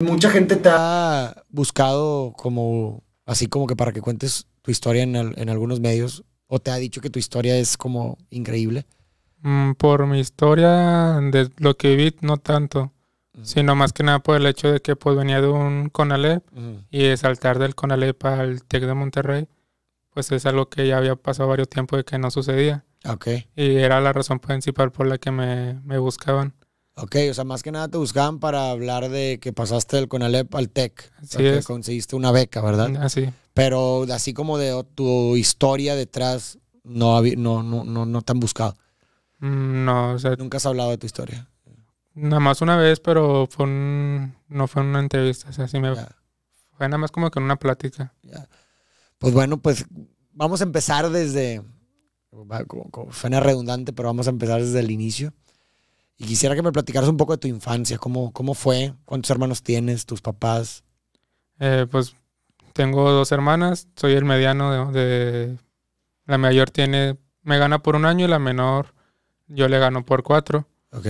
Mucha gente te ha buscado como, así como que para que cuentes tu historia en, al- en algunos medios, o te ha dicho que tu historia es como increíble. Mm, Por mi historia, de lo que viví, no tanto, sino más que nada por el hecho de que pues venía de un CONALEP y de saltar del CONALEP al TEC de Monterrey, pues es algo que ya había pasado varios tiempos de que no sucedía. Ok, Y era la razón principal por la que me, me buscaban. Ok, o sea, más que nada te buscaban para hablar de que pasaste del CONALEP al TEC, o sea, Así que conseguiste una beca, ¿verdad? Así. Pero así como de tu historia detrás, no, no, no, no, no te han buscado. Mm, No, o sea, Nunca has hablado de tu historia. nada más una vez, pero fue un- no fue una entrevista. O sea, sí me, Ya. fue nada más como que en una plática. Ya. Pues bueno, pues vamos a empezar desde, suena redundante, pero vamos a empezar desde el inicio. Y quisiera que me platicaras un poco de tu infancia, cómo, cómo fue, cuántos hermanos tienes, tus papás. Eh, pues tengo dos hermanas, soy el mediano de, de- La mayor tiene, me gana por un año y la menor yo le gano por cuatro. Ok.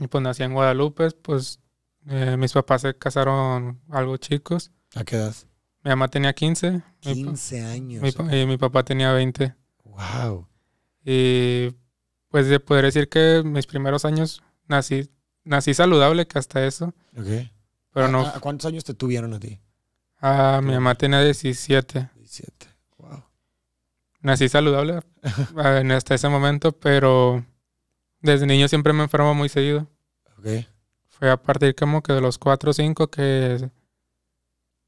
Y pues nací en Guadalupe, pues eh, mis papás se casaron algo chicos. ¿A qué edad? Mi mamá tenía 15 mi pa- 15 años. mi y mi papá tenía 20. Wow. Y pues de poder decir que mis primeros años nací, nací saludable, que hasta eso, Ok. pero ¿A- no. a- ¿Cuántos años te tuvieron a ti? Ah, mi mamá tenía 17. 17. Wow. Nací saludable ah, hasta ese momento, pero desde niño siempre me enfermo muy seguido. Ok. Fue a partir como que de los 4 o 5 que,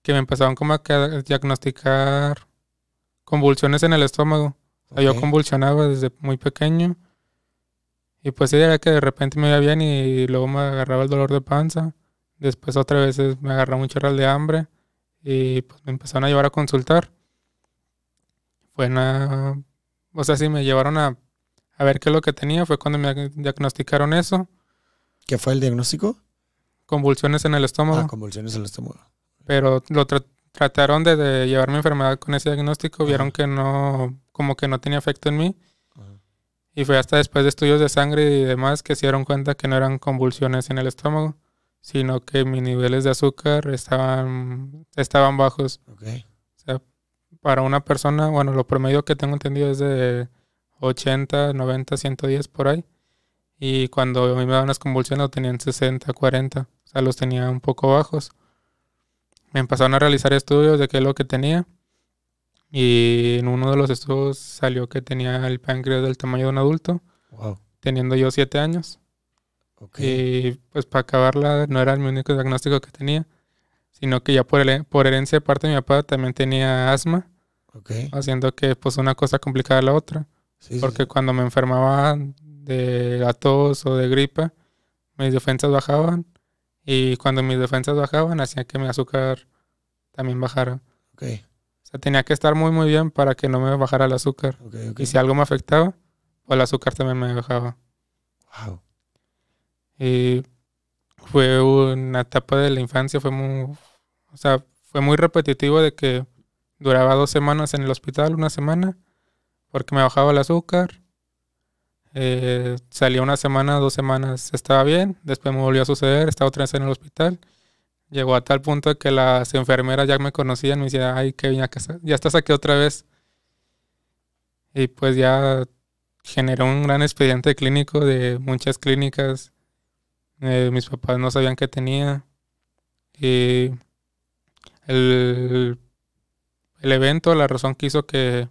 que me empezaron como a que- diagnosticar convulsiones en el estómago. O sea, Yo convulsionaba desde muy pequeño. Y pues sí, era que de repente me iba bien y luego me agarraba el dolor de panza. Después otra vez me agarraba un chorral de hambre y pues me empezaron a llevar a consultar. Fue una... O sea, sí, me llevaron a, a ver qué es lo que tenía. Fue cuando me diagnosticaron eso. ¿Qué fue el diagnóstico? Convulsiones en el estómago. Ah, convulsiones en el estómago. pero lo tra- trataron de, de llevar mi enfermedad con ese diagnóstico, vieron que no, como que no tenía efecto en mí. Y fue hasta después de estudios de sangre y demás que se dieron cuenta que no eran convulsiones en el estómago, sino que mis niveles de azúcar estaban, estaban bajos. Ok. Para una persona, bueno, lo promedio que tengo entendido es de 80, 90, 110 por ahí. Y cuando a mí me daban las convulsiones lo tenían 60, 40. O sea, los tenía un poco bajos. Me empezaron a realizar estudios de qué es lo que tenía. Y en uno de los estudios salió que tenía el páncreas del tamaño de un adulto, Wow. teniendo yo 7 años. Ok. Y pues para acabarla no era mi único diagnóstico que tenía, sino que ya por, hele- por herencia de parte de mi papá también tenía asma, Ok. haciendo que pues una cosa complicada la otra. Sí, Porque sí. cuando me enfermaba de la tos o de gripa, mis defensas bajaban. Y cuando mis defensas bajaban, hacía que mi azúcar también bajara. Ok. Sea, tenía que estar muy, muy bien para que no me bajara el azúcar. Y si algo me afectaba, pues el azúcar también me bajaba. Wow. Y fue una etapa de la infancia, fue muy, o sea, fue muy repetitivo de que duraba dos semanas en el hospital, una semana, porque me bajaba el azúcar. Eh, salía una semana, dos semanas, estaba bien, después me volvió a suceder, estaba otra vez en el hospital. Llegó a tal punto que las enfermeras ya me conocían, me decían, ay, Kevin, ya, que ya estás aquí otra vez. Y pues ya generó un gran expediente clínico de muchas clínicas. Eh, mis papás no sabían qué tenía. Y el, el evento, la razón que hizo que,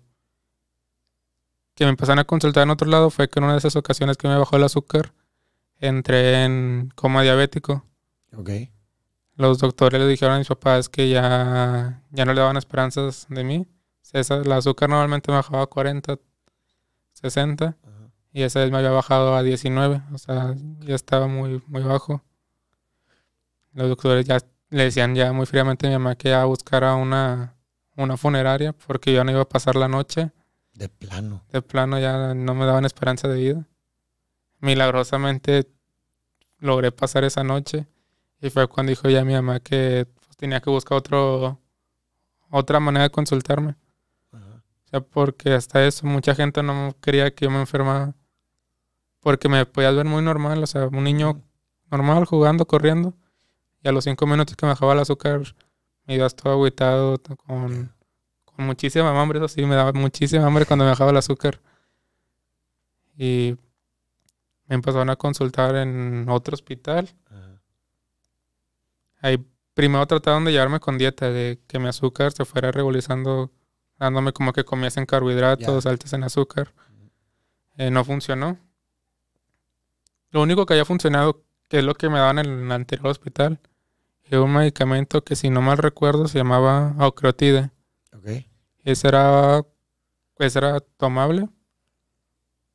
que me empezaran a consultar en otro lado fue que en una de esas ocasiones que me bajó el azúcar, entré en coma diabético. Ok. Los doctores le dijeron a mis papás que ya, ya no le daban esperanzas de mí. Esa, el azúcar normalmente me bajaba a 40, 60 Ajá. y esa vez me había bajado a 19, o sea, ya estaba muy, muy bajo. Los doctores ya le decían ya muy fríamente a mi mamá que ya buscara una, una funeraria porque yo no iba a pasar la noche. De plano. De plano ya no me daban esperanza de vida. Milagrosamente logré pasar esa noche y fue cuando dijo ya mi mamá que pues, tenía que buscar otro, otra manera de consultarme. Ajá. O sea, porque hasta eso mucha gente no quería que yo me enfermara. Porque me podías ver muy normal, o sea, un niño normal jugando, corriendo. Y a los cinco minutos que me bajaba el azúcar, me ibas todo agüitado, con muchísima hambre. Eso sí, me daba muchísima hambre cuando me bajaba el azúcar. Y me empezaron a consultar en otro hospital. Ahí primero trataron de llevarme con dieta, de que mi azúcar se fuera regularizando, dándome como que comiesen carbohidratos, altos en azúcar. Eh, no funcionó. Lo único que había funcionado, que es lo que me daban en el anterior hospital, era un medicamento que si no mal recuerdo se llamaba Ocrotide. Ok. Ese era, ese era tomable,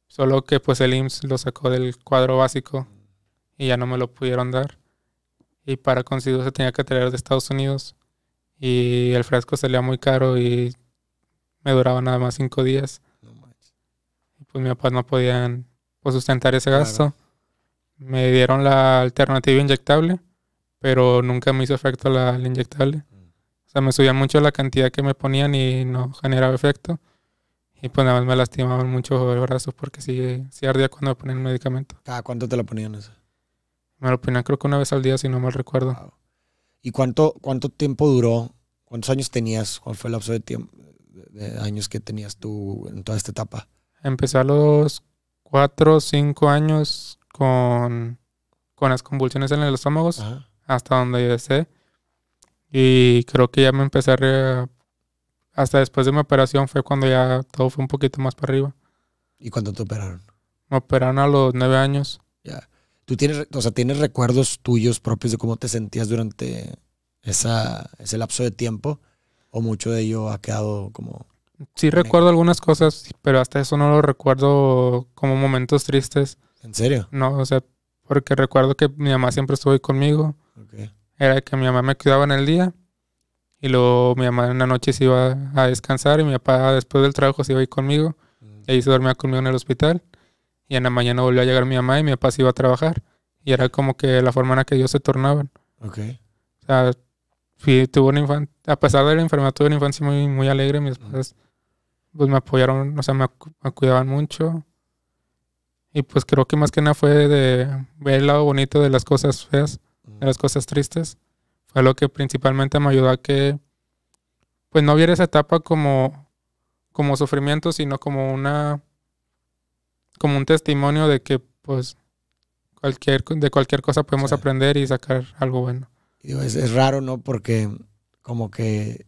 solo que pues el IMSS lo sacó del cuadro básico y ya no me lo pudieron dar. Y para conseguirlo se tenía que traer de Estados Unidos y el frasco salía muy caro y me duraba nada más cinco días. No. Y pues mis papás no podían pues, sustentar ese Claro. gasto. Me dieron la alternativa inyectable, pero nunca me hizo efecto la, la inyectable. O sea, me subían mucho la cantidad que me ponían y no generaba efecto. Y pues nada más me lastimaban mucho el brazo porque sí, sí ardía cuando me ponían el medicamento. ¿Cada cuánto te lo ponían eso? Me lo ponían creo que una vez al día, si no mal recuerdo. Wow. ¿Y cuánto, cuánto tiempo duró? ¿Cuántos años tenías? ¿Cuál fue el lapso de tiempo de, años que tenías tú en toda esta etapa? Empecé a los cuatro cinco años con, con las convulsiones en el estómago Ajá. hasta donde llegué. Y creo que ya me empecé a... re- hasta después de mi operación fue cuando ya todo fue un poquito más para arriba. ¿Y cuándo te operaron? Me operaron a los nueve años. ¿Tú tienes, o sea, tienes recuerdos tuyos propios de cómo te sentías durante esa, ese lapso de tiempo? ¿O mucho de ello ha quedado como... Sí recuerdo algunas cosas, pero hasta eso no lo recuerdo como momentos tristes. ¿En serio? No, o sea, porque recuerdo que mi mamá siempre estuvo ahí conmigo. Ok. Era que mi mamá me cuidaba en el día y luego mi mamá en la noche se iba a descansar y mi papá después del trabajo se iba ahí conmigo. Y ahí se dormía conmigo en el hospital. Y en la mañana volvió a llegar mi mamá y mi papá se iba a trabajar. Y era como que la forma en la que ellos se tornaban. Ok. O sea, fui, tuve una infancia, a pesar de la enfermedad, tuve una infancia muy, muy alegre. Mis padres pues me apoyaron, o sea, me, me cuidaban mucho. Y pues creo que más que nada fue de ver el lado bonito de las cosas feas, de las cosas tristes. Fue lo que principalmente me ayudó a que pues no viera esa etapa como, como sufrimiento, sino como una como un testimonio de que pues cualquier de cualquier cosa podemos aprender y sacar algo bueno. Digo, es, es raro, ¿no? Porque como que,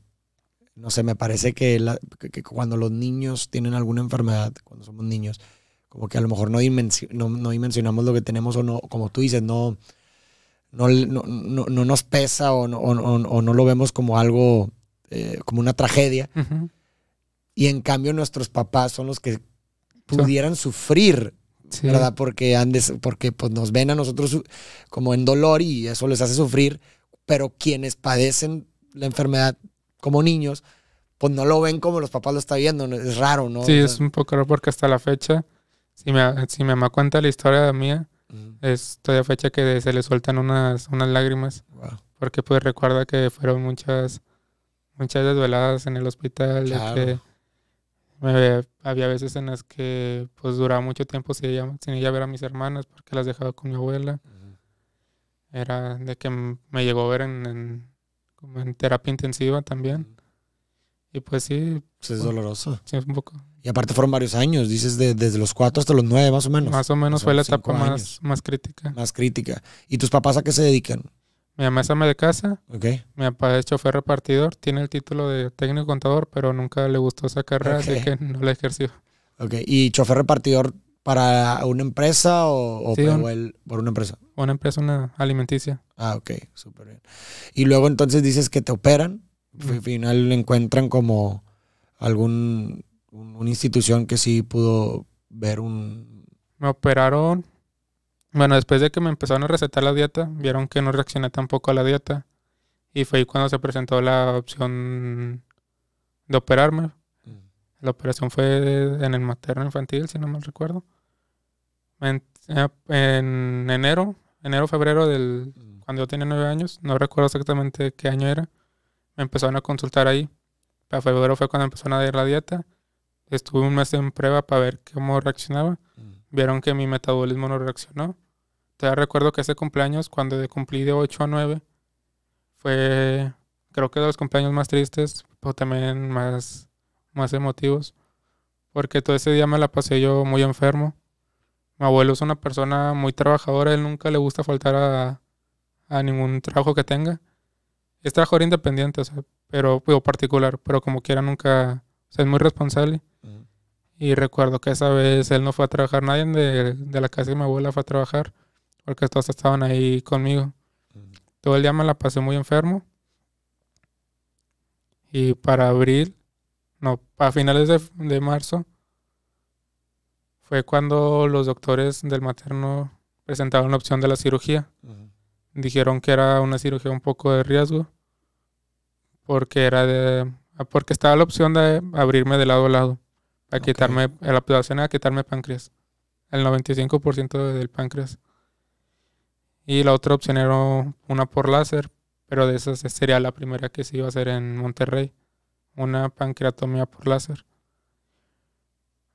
no sé, me parece que, la- que- que cuando los niños tienen alguna enfermedad, cuando somos niños, como que a lo mejor no, dimensi- no, no dimensionamos lo que tenemos o no, como tú dices, no, no, no, no- no nos pesa o no, o, o- o no lo vemos como algo, eh, como una tragedia. Ujú. Y en cambio nuestros papás son los que pudieran sufrir. ¿verdad? Porque, andes, porque pues, nos ven a nosotros como en dolor y eso les hace sufrir, pero quienes padecen la enfermedad como niños, pues no lo ven como los papás lo están viendo, es raro, ¿no? Sí, O sea, es un poco raro porque hasta la fecha, si mi, si mi mamá cuenta la historia mía, es todavía fecha que se le sueltan unas, unas lágrimas. wow. Porque pues recuerda que fueron muchas, muchas desveladas en el hospital, de Claro. que me- había veces en las que pues duraba mucho tiempo sin ella, sin ella ver a mis hermanas porque las dejaba con mi abuela. Era de que me llegó a ver en, en- como en terapia intensiva también. Y pues sí, Pues es doloroso. sí, un poco. Y aparte fueron varios años, dices de- desde los cuatro hasta los nueve más o menos. Más o menos fue la etapa más, más crítica. Más crítica. ¿Y tus papás a qué se dedican? Mi mamá es ama de casa, ¿Ok? mi papá es chofer repartidor, tiene el título de técnico contador, pero nunca le gustó esa carrera, así que no la ejerció. Ok. ¿Y chofer repartidor para una empresa o, o Sí, por, un- el- por una empresa? Una empresa, una alimenticia. Ah, ok, súper bien. Y luego entonces dices que te operan, al final encuentran como algún un- una institución que sí pudo ver un... Me operaron. Bueno, después de que me empezaron a recetar la dieta, vieron que no reaccioné tampoco a la dieta. Y fue ahí cuando se presentó la opción de operarme. La operación fue en el materno infantil, si no mal recuerdo. En, en enero, enero, febrero del cuando yo tenía nueve años, no recuerdo exactamente qué año era, me empezaron a consultar ahí. Para febrero fue cuando empezaron a dar la dieta. Estuve un mes en prueba para ver cómo reaccionaba. Vieron que mi metabolismo no reaccionó. Todavía recuerdo que ese cumpleaños, cuando cumplí de 8 a 9, fue, creo que de los cumpleaños más tristes, pero también más, más emotivos, porque todo ese día me la pasé yo muy enfermo. Mi abuelo es una persona muy trabajadora, él nunca le gusta faltar a, a ningún trabajo que tenga. Es trabajador independiente, o sea, pero digo, particular, pero como quiera nunca, o sea, es muy responsable. Ujú. Y recuerdo que esa vez él no fue a trabajar, nadie de, de la casa de mi abuela fue a trabajar, porque todos estaban ahí conmigo. Ujú. Todo el día me la pasé muy enfermo. Y para abril, no, para finales de, de marzo, fue cuando los doctores del materno presentaron la opción de la cirugía. Ujú. Dijeron que era una cirugía un poco de riesgo, porque era de, porque estaba la opción de abrirme de lado a lado, para Ok. quitarme, la operación era quitarme páncreas, el 95% del páncreas. Y la otra opción era una por láser, pero de esas sería la primera que se iba a hacer en Monterrey, una pancreatomía por láser.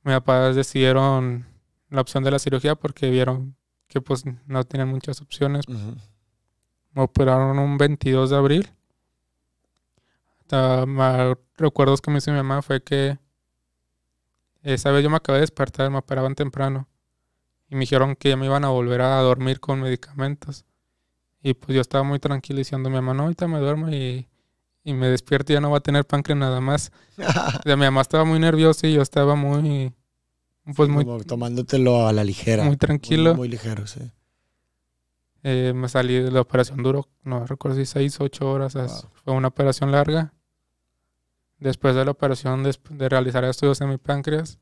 Mis papás decidieron la opción de la cirugía porque vieron que pues no tenían muchas opciones. Ujú. Me operaron un 22 de abril. Hasta ma- recuerdos que me hizo mi mamá fue que esa vez yo me acabé de despertar, me operaban temprano. Y me dijeron que ya me iban a volver a dormir con medicamentos. Y pues yo estaba muy tranquilo diciendo, mi mamá, no, ahorita me duermo y, y me despierto y ya no va a tener páncreas nada más. O sea, mi mamá estaba muy nerviosa y yo estaba muy, pues muy, Como tomándotelo a la ligera. muy tranquilo. Muy, muy ligero, sí. Eh, me salí de la operación duró, no recuerdo si seis, ocho horas. Wow. Fue una operación larga. Después de la operación, de realizar estudios en mi páncreas,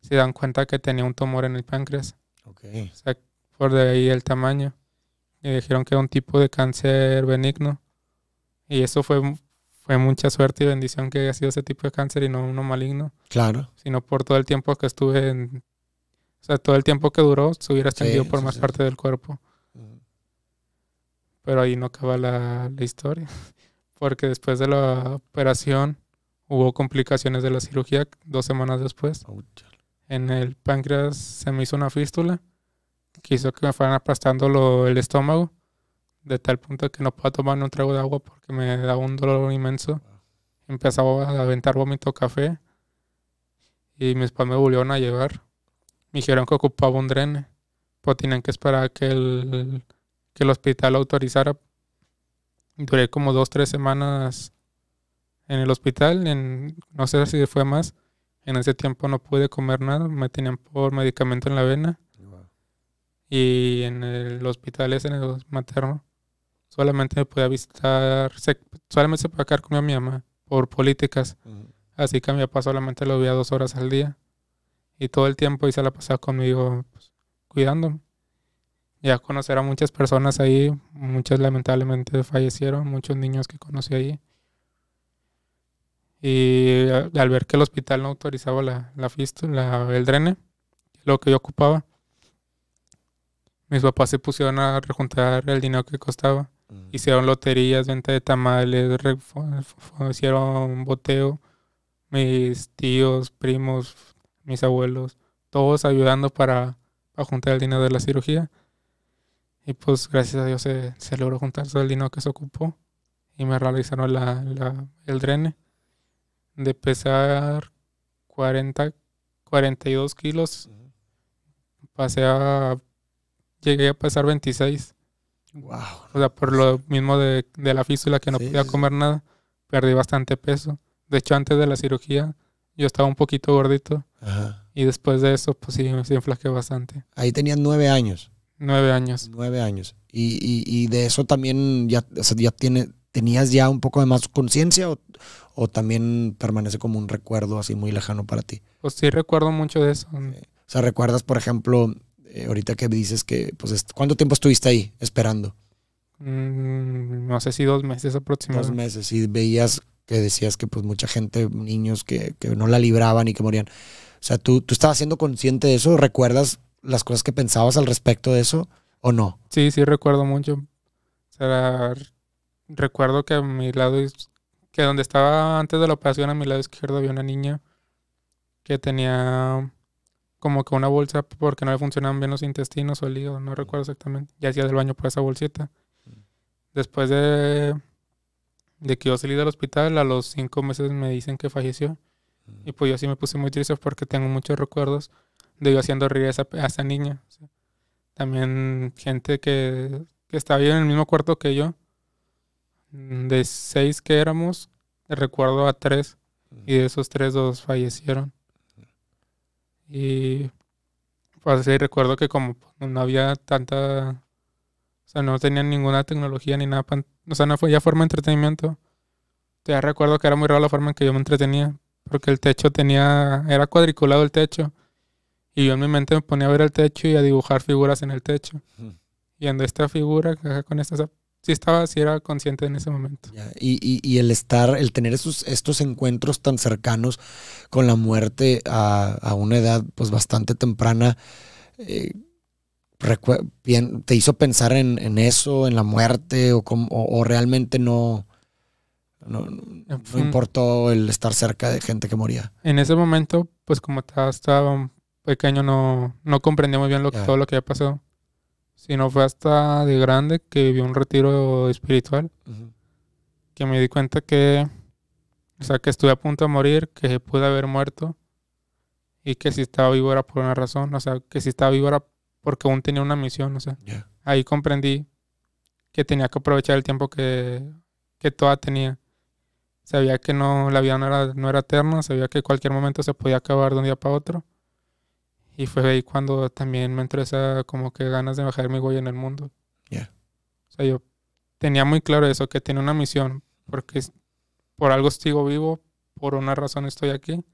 se dan cuenta que tenía un tumor en el páncreas. Ok. O sea, por de ahí el tamaño. Y dijeron que era un tipo de cáncer benigno. Y eso fue, fue mucha suerte y bendición que haya sido ese tipo de cáncer y no uno maligno. Claro. Sino por todo el tiempo que estuve en... O sea, todo el tiempo que duró se hubiera extendido por más sí. parte del cuerpo. Pero ahí no acaba la, la historia. Porque después de la operación hubo complicaciones de la cirugía dos semanas después. En el páncreas se me hizo una fístula que hizo que me fueran aplastando lo- el estómago de tal punto que no puedo tomar un trago de agua porque me daba un dolor inmenso. Empezaba a aventar vómito café y mis papás me volvieron a llevar. Me dijeron que ocupaba un drene, pues tenían que esperar a que el, que el hospital autorizara. Duré como dos, tres semanas en el hospital, en, no sé si fue más. En ese tiempo no pude comer nada, me tenían por medicamento en la vena Wow. y en el hospital ese, en el materno, solamente me podía visitar, se- solamente se podía quedar con mi mamá por políticas. Así que a mi papá solamente lo veía dos horas al día. Y todo el tiempo y se la pasaba conmigo pues, cuidándome. Ya conocer a muchas personas ahí, muchos lamentablemente fallecieron, muchos niños que conocí ahí. Y a- al ver que el hospital no autorizaba la, la fístula, el drene, lo que yo ocupaba, mis papás se pusieron a rejuntar el dinero que costaba. Ujú. Hicieron loterías, venta de tamales, hicieron boteo. Mis tíos, primos, mis abuelos, todos ayudando para, para juntar el dinero de la cirugía. Y pues gracias a Dios se, se logró juntar todo el dinero que se ocupó. Y me realizaron la, la- el drene. De pesar 40, 42 kilos, pasé a... Llegué a pesar 26. Wow. O sea, por lo mismo de, de la fístula que no Sí, podía sí. comer nada, perdí bastante peso. De hecho, antes de la cirugía, yo estaba un poquito gordito. Ajá. Y después de eso, pues sí, sí enflaqué bastante. Ahí tenías nueve años. Nueve años. Nueve años. Y, y, y de eso también ya, o sea, ya tiene, tenías ya un poco de más conciencia o, o también permanece como un recuerdo así muy lejano para ti. Pues sí recuerdo mucho de eso. O sea, recuerdas, por ejemplo, eh, ahorita que dices que, pues, ¿cuánto tiempo estuviste ahí esperando? Mm, no sé si dos meses Dos aproximadamente. meses. Y veías que decías que, pues, mucha gente, niños que, que no la libraban y que morían. O sea, ¿tú, ¿tú estabas siendo consciente de eso? ¿Recuerdas las cosas que pensabas al respecto de eso o no? Sí, sí recuerdo mucho. O sea, recuerdo que a mi lado, que donde estaba antes de la operación, a mi lado izquierdo había una niña que tenía como que una bolsa porque no le funcionaban bien los intestinos o el hígado, no recuerdo exactamente. Y hacía del baño por esa bolsita. Después de, de que yo salí del hospital, a los cinco meses me dicen que falleció. Y pues yo sí me puse muy triste porque tengo muchos recuerdos de yo haciendo reír a esa, a esa niña. También gente que, que estaba en el mismo cuarto que yo. Mm, De seis que éramos, recuerdo a tres. Y de esos tres, dos fallecieron. Y pues sí, recuerdo que como no había tanta... O sea, no tenían ninguna tecnología ni nada. O sea, no fue ya forma de entretenimiento. Ya recuerdo que era muy rara la forma en que yo me entretenía. Porque el techo tenía... Era cuadriculado el techo. Y yo en mi mente me ponía a ver el techo y a dibujar figuras en el techo. Y en esta figura, con esta... sí estaba, sí era consciente en ese momento. Ya, Y, y- y el estar, el tener esos, estos encuentros tan cercanos con la muerte a, a una edad pues bastante temprana, eh, ¿te hizo pensar en, en eso, en la muerte o, cómo- o, o realmente no, no, no importó el estar cerca de gente que moría? En ese momento, pues como estaba, estaba pequeño, no, no comprendía muy bien lo todo lo que había pasado. Sino fue hasta de grande que viví un retiro espiritual, que me di cuenta que, o sea, que estuve a punto de morir, que pude haber muerto, y que si estaba vivo era por una razón, o sea, que si estaba vivo era porque aún tenía una misión, o sea, ahí comprendí que tenía que aprovechar el tiempo que, que toda tenía. Sabía que no, la vida no era, no era eterna, sabía que cualquier momento se podía acabar de un día para otro. Y fue ahí cuando también me entró esa como que ganas de bajar mi huella en el mundo. Ya. O sea, yo tenía muy claro eso, que tenía una misión, porque por algo sigo vivo, por una razón estoy aquí.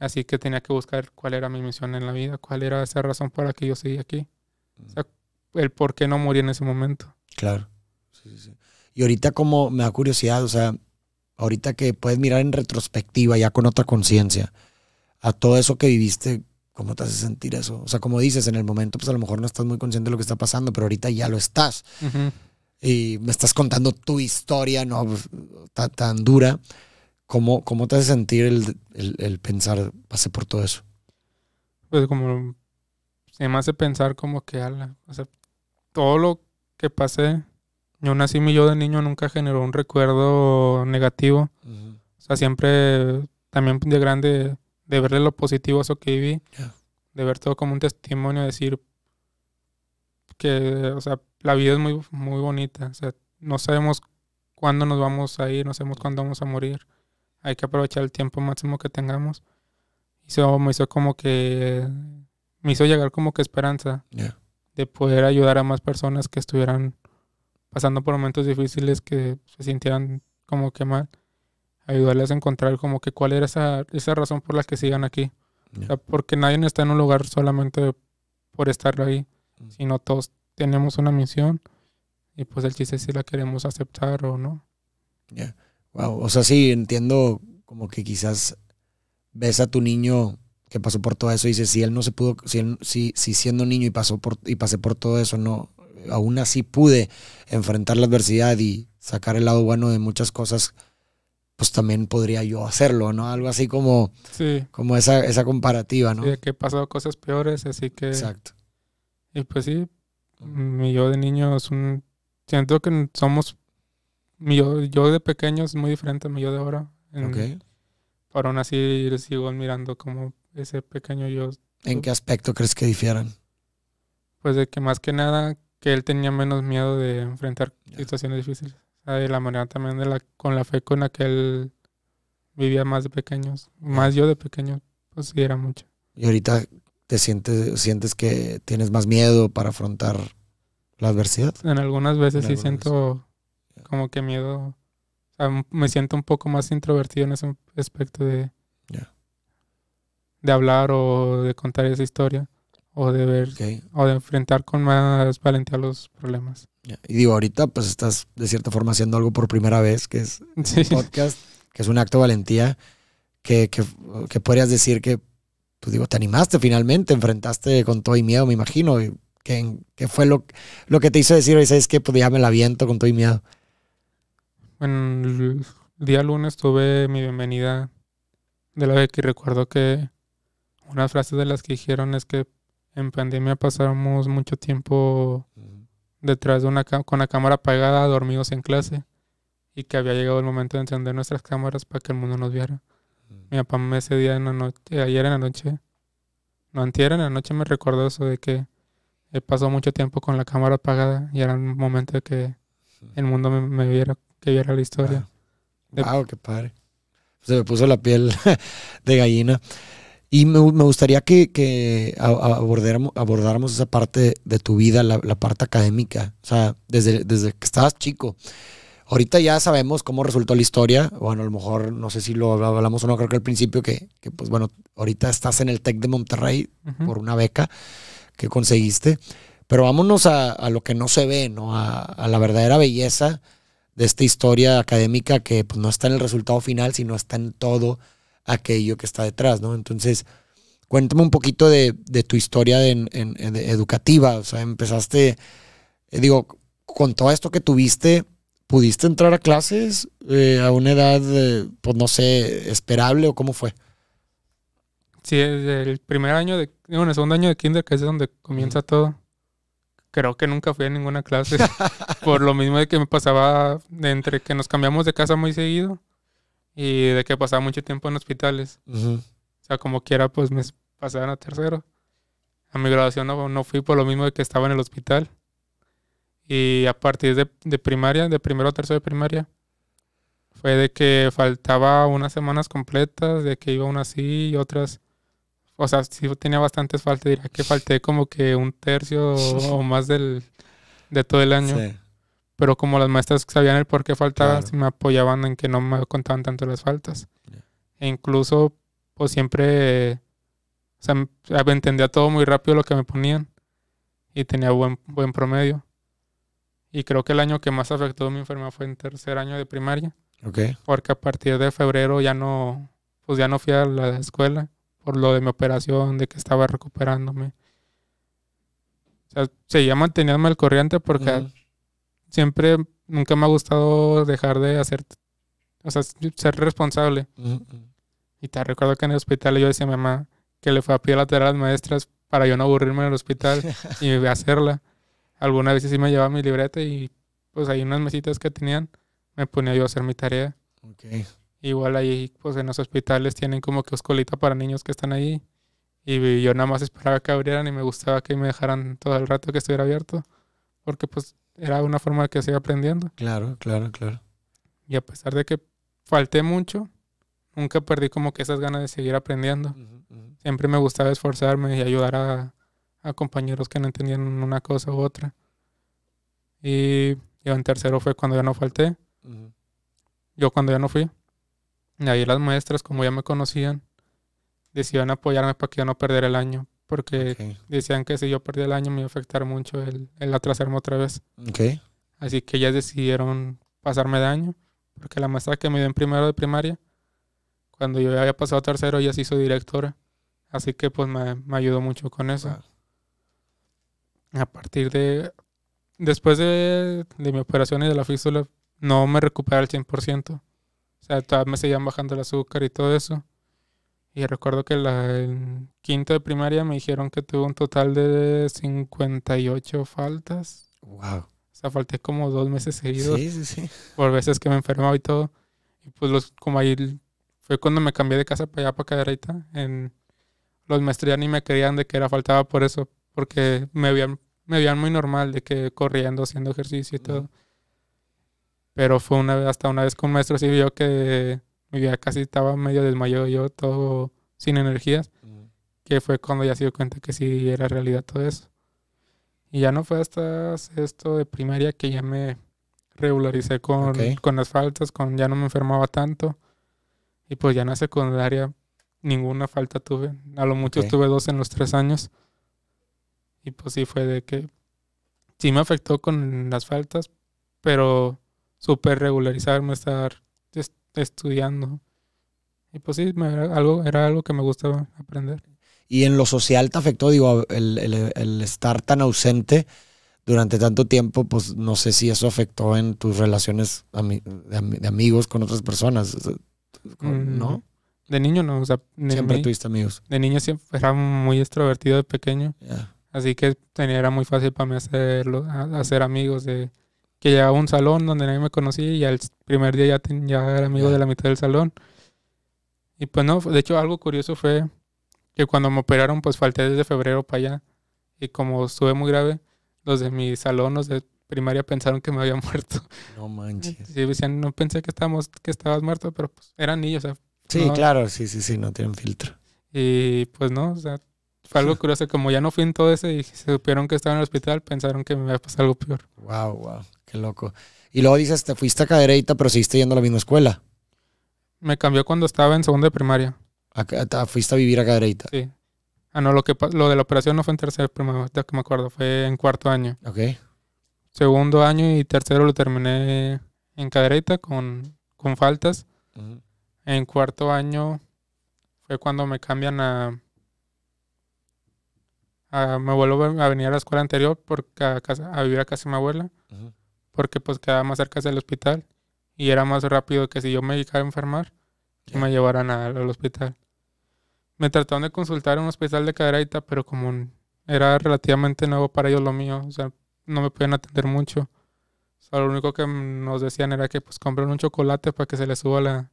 Así que tenía que buscar cuál era mi misión en la vida, cuál era esa razón para que yo seguía aquí. O sea, el por qué no morí en ese momento. Claro. Sí, sí, sí. Y ahorita como me da curiosidad, o sea, ahorita que puedes mirar en retrospectiva, ya con otra conciencia, a todo eso que viviste, ¿cómo te hace sentir eso? O sea, como dices, en el momento, pues a lo mejor no estás muy consciente de lo que está pasando, pero ahorita ya lo estás. Ujú. Y me estás contando tu historia, ¿no? Tan, tan dura. ¿Cómo, ¿Cómo te hace sentir el, el- el pensar, pasé por todo eso? Pues como se me hace pensar como que ala, o sea, todo lo que pasé, yo nací mi yo de niño nunca generó un recuerdo negativo. O sea, siempre también de grande de verle lo positivo a eso que viví, de ver todo como un testimonio, decir que, o sea, la vida es muy, muy bonita. O sea, no sabemos cuándo nos vamos a ir, no sabemos cuándo vamos a morir. Hay que aprovechar el tiempo máximo que tengamos. Y eso me hizo como que, me hizo llegar como que esperanza de poder ayudar a más personas que estuvieran pasando por momentos difíciles, que se sintieran como que mal, ayudarles a encontrar como que cuál era esa, esa razón por la que sigan aquí. O Ya. sea, porque nadie está en un lugar solamente por estar ahí, Mm. sino todos tenemos una misión y pues el chiste es si la queremos aceptar o no. Ya. Wow. O sea, sí, entiendo como que quizás ves a tu niño que pasó por todo eso y dices, si él no se pudo, si, él- si, si siendo niño y pasó por y pasé por todo eso, no, aún así pude enfrentar la adversidad y sacar el lado bueno de muchas cosas, pues también podría yo hacerlo, ¿no? Algo así como, Sí, como esa, esa comparativa, ¿no? sí, de que he pasado cosas peores, así que... Exacto. Y pues sí, mi yo de niño es un... Siento que somos... Mi yo, yo de pequeño es muy diferente a mi yo de ahora. En- Ok. Pero aún así sigo admirando como ese pequeño yo. ¿En qué aspecto crees que difieran? Pues de que más que nada que él tenía menos miedo de enfrentar situaciones difíciles. Sea, de la manera también de la, con la fe con la que él vivía más de pequeños. Más yo de pequeño, pues sí era mucho. Y ahorita te sientes, sientes que tienes más miedo para afrontar la adversidad. En algunas veces En sí algunas siento como que miedo. O sea, me siento un poco más introvertido en ese aspecto de, Ya. de hablar o de contar esa historia. O de ver, Ok. o de enfrentar con más valentía los problemas. Y digo, ahorita pues estás de cierta forma haciendo algo por primera vez, que es Sí. un podcast, que es un acto de valentía, que, que, que podrías decir que, pues digo, te animaste finalmente, enfrentaste con todo y miedo, me imagino. y ¿Qué, qué fue lo, lo que te hizo decir, oye, sabes que pues ya me la viento con todo y miedo? En el día lunes tuve mi bienvenida de la beca y recuerdo que unas frases de las que dijeron es que en pandemia pasamos mucho tiempo detrás de una con la cámara apagada, dormidos en clase. y que había llegado el momento de encender nuestras cámaras para que el mundo nos viera. Mi papá me ese día en la noche, ayer en la noche, no antier en la noche me recordó eso de que he pasado mucho tiempo con la cámara apagada y era el momento de que el mundo me, me viera, que viera la historia. De- Wow, qué padre. Se me puso la piel de gallina. Y me, me gustaría que, que abordáramos, abordáramos esa parte de tu vida, la, la parte académica. O sea, desde, desde que estabas chico. Ahorita ya sabemos cómo resultó la historia. Bueno, a lo mejor no sé si lo hablamos o no, creo que al principio que, que, pues bueno, ahorita estás en el TEC de Monterrey por una beca que conseguiste. Pero vámonos a, a lo que no se ve, ¿no? A, a la verdadera belleza de esta historia académica que pues, no está en el resultado final, sino está en todo aquello que está detrás, ¿no? Entonces, cuéntame un poquito de, de tu historia de- en- en- en- de educativa. O sea, empezaste, eh, digo, con todo esto que tuviste, ¿pudiste entrar a clases eh, a una edad, eh, pues no sé, esperable o cómo fue? Sí, desde el primer año de, bueno, el segundo año de kinder, que es donde comienza todo. Creo que nunca fui a ninguna clase. por lo mismo de que me pasaba de entre que nos cambiamos de casa muy seguido y de que pasaba mucho tiempo en hospitales. O sea, como quiera, pues me pasaban a tercero. A mi graduación no, no fui por lo mismo de que estaba en el hospital. Y a partir de, de primaria, de primero a tercero de primaria, fue de que faltaba unas semanas completas, de que iba unas sí y otras. O sea, sí tenía bastantes faltas. Diría que falté como que un tercio o, o más del, de todo el año. Sí. Pero como las maestras sabían el por qué faltaba, Claro. sí me apoyaban en que no me contaban tanto las faltas. Ya. E incluso, pues siempre, o sea, m- entendía todo muy rápido lo que me ponían y tenía buen, buen promedio. Y creo que el año que más afectó mi enfermedad fue en tercer año de primaria, Ok. porque a partir de febrero ya no, pues ya no fui a la escuela por lo de mi operación, de que estaba recuperándome. O sea, seguía manteniéndome al corriente porque. Siempre nunca me ha gustado dejar de hacer, o sea, ser responsable. Y te recuerdo que en el hospital yo decía a mi mamá que le fue a pie a la tarea a las maestras para yo no aburrirme en el hospital y hacerla. Algunas veces sí me llevaba mi libreta y pues hay unas mesitas que tenían, me ponía yo a hacer mi tarea. Ok. Igual ahí, pues en los hospitales tienen como que escolita para niños que están ahí. Y yo nada más esperaba que abrieran y me gustaba que me dejaran todo el rato que estuviera abierto. Porque pues era una forma de que siga aprendiendo. Claro, claro, claro. Y a pesar de que falté mucho, nunca perdí como que esas ganas de seguir aprendiendo. Siempre me gustaba esforzarme y ayudar a, a compañeros que no entendían una cosa u otra. Y yo en tercero fue cuando ya no falté. Yo cuando ya no fui. Y ahí las maestras, como ya me conocían, decidieron apoyarme para que yo no perdiera el año. Porque Ok. decían que si yo perdía el año me iba a afectar mucho el, el atrasarme otra vez. Ok. Así que ellas decidieron pasarme de año. Porque la maestra que me dio en primero de primaria, cuando yo ya había pasado a tercero, ella se hizo directora. Así que pues me, me ayudó mucho con eso. Wow. A partir de... Después de, de mi operación y de la fístula, no me recuperé al 100%. O sea, todavía me seguían bajando el azúcar y todo eso. Y recuerdo que la, en quinto de primaria me dijeron que tuve un total de 58 faltas. Wow. O sea, falté como dos meses seguidos Sí, sí, sí. por veces que me enfermaba y todo. Y pues los, como ahí fue cuando me cambié de casa para allá, para Cadereyta. En, los maestros ya ni me querían de que era faltaba por eso, porque me veían, me veían muy normal de que corriendo, haciendo ejercicio y todo. Pero fue una vez, hasta una vez que un maestro sí vio que vida casi estaba medio desmayado yo, todo sin energías, que fue cuando ya se dio cuenta que sí era realidad todo eso. Y ya no fue hasta esto de primaria que ya me regularicé con, Ok. con las faltas, con ya no me enfermaba tanto. Y pues ya en la secundaria ninguna falta tuve. A lo mucho Ok. tuve dos en los tres años. Y pues sí fue de que sí me afectó con las faltas, pero supe regularizarme, estar est- estudiando. Y pues sí, me- era algo, era algo que me gustaba aprender. Y en lo social te afectó, digo, el, el- el estar tan ausente durante tanto tiempo, pues no sé si eso afectó en tus relaciones ami- de, ami- de amigos con otras personas, Mm, ¿no? De niño no, o sea, Siempre mí- tuviste amigos. de niño siempre era muy extrovertido de pequeño, Ya. así que tenía, era muy fácil para mí hacerlo, hacer amigos de que llegaba a un salón donde nadie me conocía y al primer día ya, ten- ya era amigo de la mitad del salón. Y pues no, de hecho algo curioso fue que cuando me operaron pues falté desde febrero para allá y como estuve muy grave, los de mi salón, los de primaria pensaron que me había muerto. No manches. Sí, decían, no pensé que estábamos, que estabas muerto, pero pues eran niños, o sea, Sí, No. claro, sí, sí, sí, no tienen filtro. y pues no, o sea, fue algo curioso, como ya no fui en todo ese y se supieron que estaba en el hospital, pensaron que me había pasado algo peor. Wow, wow, qué loco. Y luego dices, te fuiste a Cadereyta, pero seguiste yendo a la misma escuela. Me cambió cuando estaba en segundo de primaria. A, a- fuiste a vivir a Cadereyta. Sí. Ah, no, lo, que, lo de la operación no fue en tercer primaria, que me acuerdo, fue en cuarto año. Ok. Segundo año y tercero lo terminé en cadereita con, con faltas. En cuarto año fue cuando me cambian a, a- me vuelvo a venir a la escuela anterior porque a, vivir a casa de mi abuela. Porque pues quedaba más cerca del hospital y era más rápido que si yo me llegara a enfermar, que me llevaran a- al hospital. Me trataron de consultar en un hospital de cadereita, pero como era relativamente nuevo para ellos lo mío, o sea, no me podían atender mucho. O sea, lo único que nos decían era que pues compren un chocolate para que se le suba la,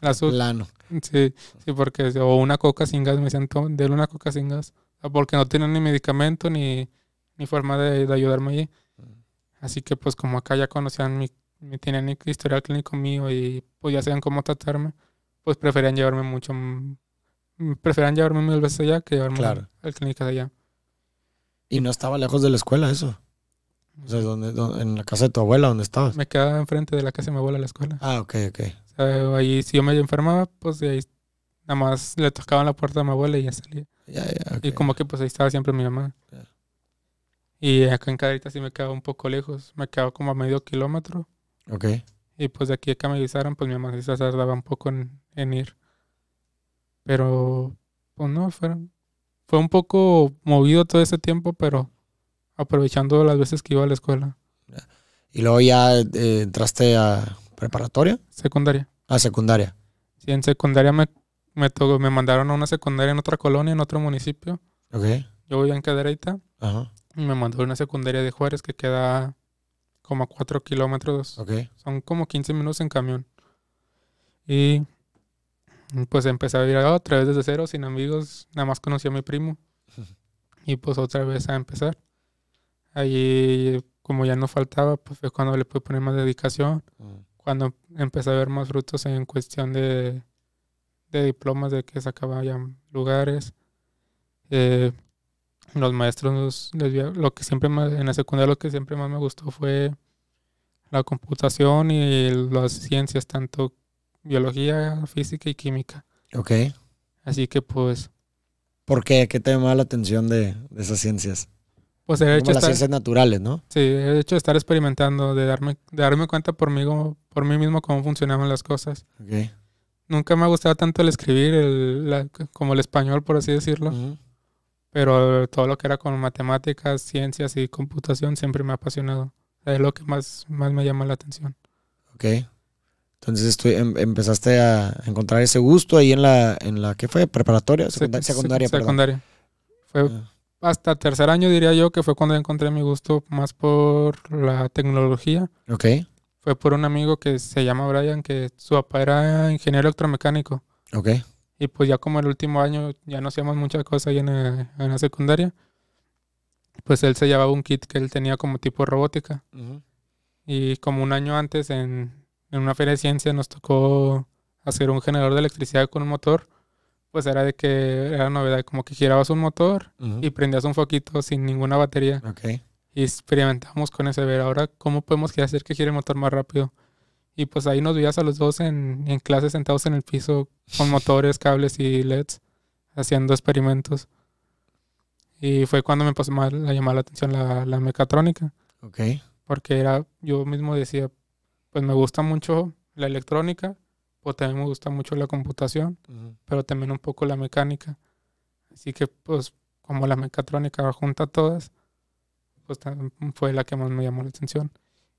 la azúcar. Plano. Sí, sí, porque, o una coca sin gas, me decían, "Toma, denle una coca sin gas. O sea, porque no tienen ni medicamento ni, ni forma de, de ayudarme allí. Así que, pues, como acá ya conocían mi, mi tenían historial clínico mío y pues ya sabían cómo tratarme, pues preferían llevarme mucho, m- m- preferían llevarme mil veces allá que llevarme Claro. al clínica de allá. Y no estaba lejos de la escuela eso. O sea, ¿dónde- dónde- en la casa de tu abuela, ¿dónde estabas? Me quedaba enfrente de la casa de mi abuela la escuela. Ah, ok, ok. O sea, ahí si yo me enfermaba, pues de ahí nada más le tocaban la puerta a mi abuela y ya salía. Y como que pues ahí estaba siempre mi mamá. Y acá en Caderita sí me quedaba un poco lejos. Me quedaba como a medio kilómetro. Ok. Y pues de aquí a que me avisaran, pues mi mamá se tardaba un poco en, en ir. Pero, pues no, fue, fue un poco movido todo ese tiempo, pero aprovechando las veces que iba a la escuela Y luego ya eh, entraste a preparatoria, secundaria. a secundaria. Sí, en secundaria me, me, me mandaron a una secundaria en otra colonia, en otro municipio. Ok. Yo vivía en Cadereyta Ajá. Y me mandó a una secundaria de Juárez que queda como a 4 kilómetros Ok. Son como 15 minutos en camión. Y pues empecé a ir otra vez desde cero, sin amigos. Nada más conocí a mi primo. Y pues otra vez a empezar. Allí, como ya no faltaba, pues fue cuando le pude poner más dedicación. Mm. Cuando empecé a ver más frutos en cuestión de, de diplomas, de que sacaba ya lugares. Eh, los maestros, lo que siempre más, en la secundaria lo que siempre más me gustó fue la computación y las ciencias, tanto biología, física y química. Ok. Así que pues, ¿Por qué? ¿Qué te llama la atención de, de esas ciencias? pues el hecho Como de las estar, ciencias naturales, ¿no? sí, el hecho de estar experimentando, de darme, de darme cuenta por mí, por mí mismo cómo funcionaban las cosas. Ok. Nunca me ha gustado tanto el escribir, el, la- como el español, por así decirlo. Ujú. Pero todo lo que era con matemáticas, ciencias y computación siempre me ha apasionado. Es lo que más, más me llama la atención. Ok. Entonces tú em- empezaste a encontrar ese gusto ahí en la, en la ¿qué fue? ¿Preparatoria? Secunda- Sec- secundaria, sec- perdón. secundaria. Fue Ah, hasta tercer año diría yo que fue cuando encontré mi gusto más por la tecnología. Ok. Fue por un amigo que se llama Brian, que su papá era ingeniero electromecánico. Ok. Y pues ya como el último año ya no hacíamos muchas cosas ahí en la, en la secundaria. Pues él se llevaba un kit que él tenía como tipo robótica. Ujú. Y como un año antes en, en una feria de ciencia nos tocó hacer un generador de electricidad con un motor. Pues era de que era novedad, como que girabas un motor Ujú. y prendías un foquito sin ninguna batería. Ok. Y experimentamos con ese, ver ahora cómo podemos hacer que gire el motor más rápido. Y pues ahí nos veías a los dos en, en clase sentados en el piso con motores, cables y LEDs haciendo experimentos. Y fue cuando me empezó más a llamar la atención la, la mecatrónica, Ok. porque era, yo mismo decía, pues me gusta mucho la electrónica, o también me gusta mucho la computación, Ujú. pero también un poco la mecánica. Así que pues como la mecatrónica junta todas, pues fue la que más me llamó la atención.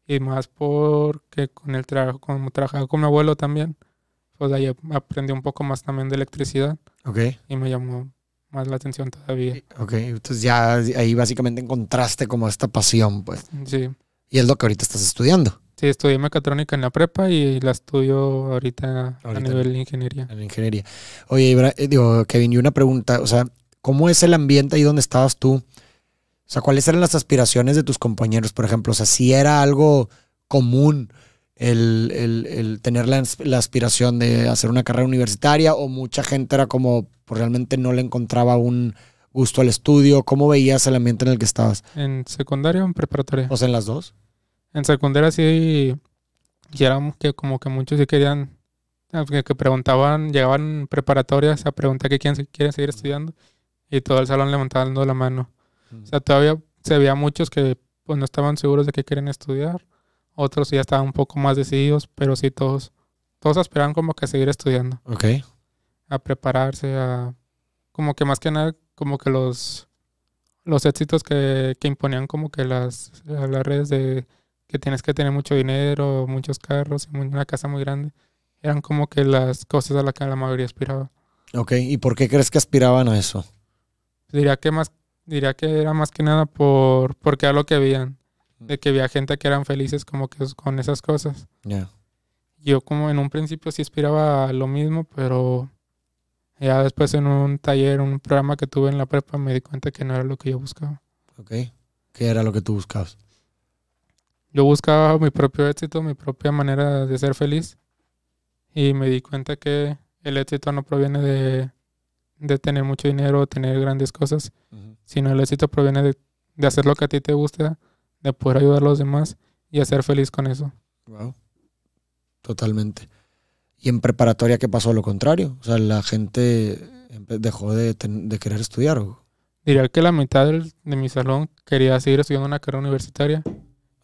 Y más porque con el trabajo, como trabajaba con mi abuelo también, pues ahí aprendí un poco más también de electricidad Ok. y me llamó más la atención todavía. Ok. Entonces ya ahí básicamente encontraste como esta pasión, pues. Sí, Y es lo que ahorita estás estudiando. Sí, estudié mecatrónica en la prepa y la estudio ahorita, a Ahorita. nivel de ingeniería. En ingeniería. Oye, Ibra- eh, digo, Kevin, y una pregunta, o sea, ¿cómo es el ambiente ahí donde estabas tú? O sea, ¿cuáles eran las aspiraciones de tus compañeros, por ejemplo? O sea, si era algo común el, el- el tener la, la aspiración de hacer una carrera universitaria o mucha gente era como, pues realmente no le encontraba un gusto al estudio. ¿Cómo veías el ambiente en el que estabas? ¿En secundaria o en preparatoria? O sea, en las dos. En secundaria sí, y era que como que muchos sí querían, que, que preguntaban, llegaban preparatorias a preguntar que se- quieren seguir estudiando y todo el salón levantando la mano. O sea, todavía se veía muchos que pues no estaban seguros de que querían estudiar, otros ya estaban un poco más decididos, pero sí todos, todos aspiraban como que a seguir estudiando, Ok. a prepararse, a como que más que nada como que los los éxitos que, que imponían como que las, las redes de que tienes que tener mucho dinero, muchos carros una casa muy grande, eran como que las cosas a las que la mayoría aspiraba. Ok. ¿Y por qué crees que aspiraban a eso? Diría que más, diría que era más que nada por, porque era lo que veían, de que había gente que eran felices como que con esas cosas. Yo como en un principio sí aspiraba a lo mismo, pero ya después en un taller, un programa que tuve en la prepa, me di cuenta que no era lo que yo buscaba. Ok. ¿Qué era lo que tú buscabas? Yo buscaba mi propio éxito, mi propia manera de ser feliz y me di cuenta que el éxito no proviene de, de tener mucho dinero o tener grandes cosas, sino el éxito proviene de, de hacer lo que a ti te gusta, de poder ayudar a los demás y a ser feliz con eso. Wow. Totalmente. ¿Y en preparatoria qué pasó? Lo contrario. O sea, la gente dejó de, de querer estudiar. ¿o? Diría que la mitad del- de mi salón quería seguir estudiando una carrera universitaria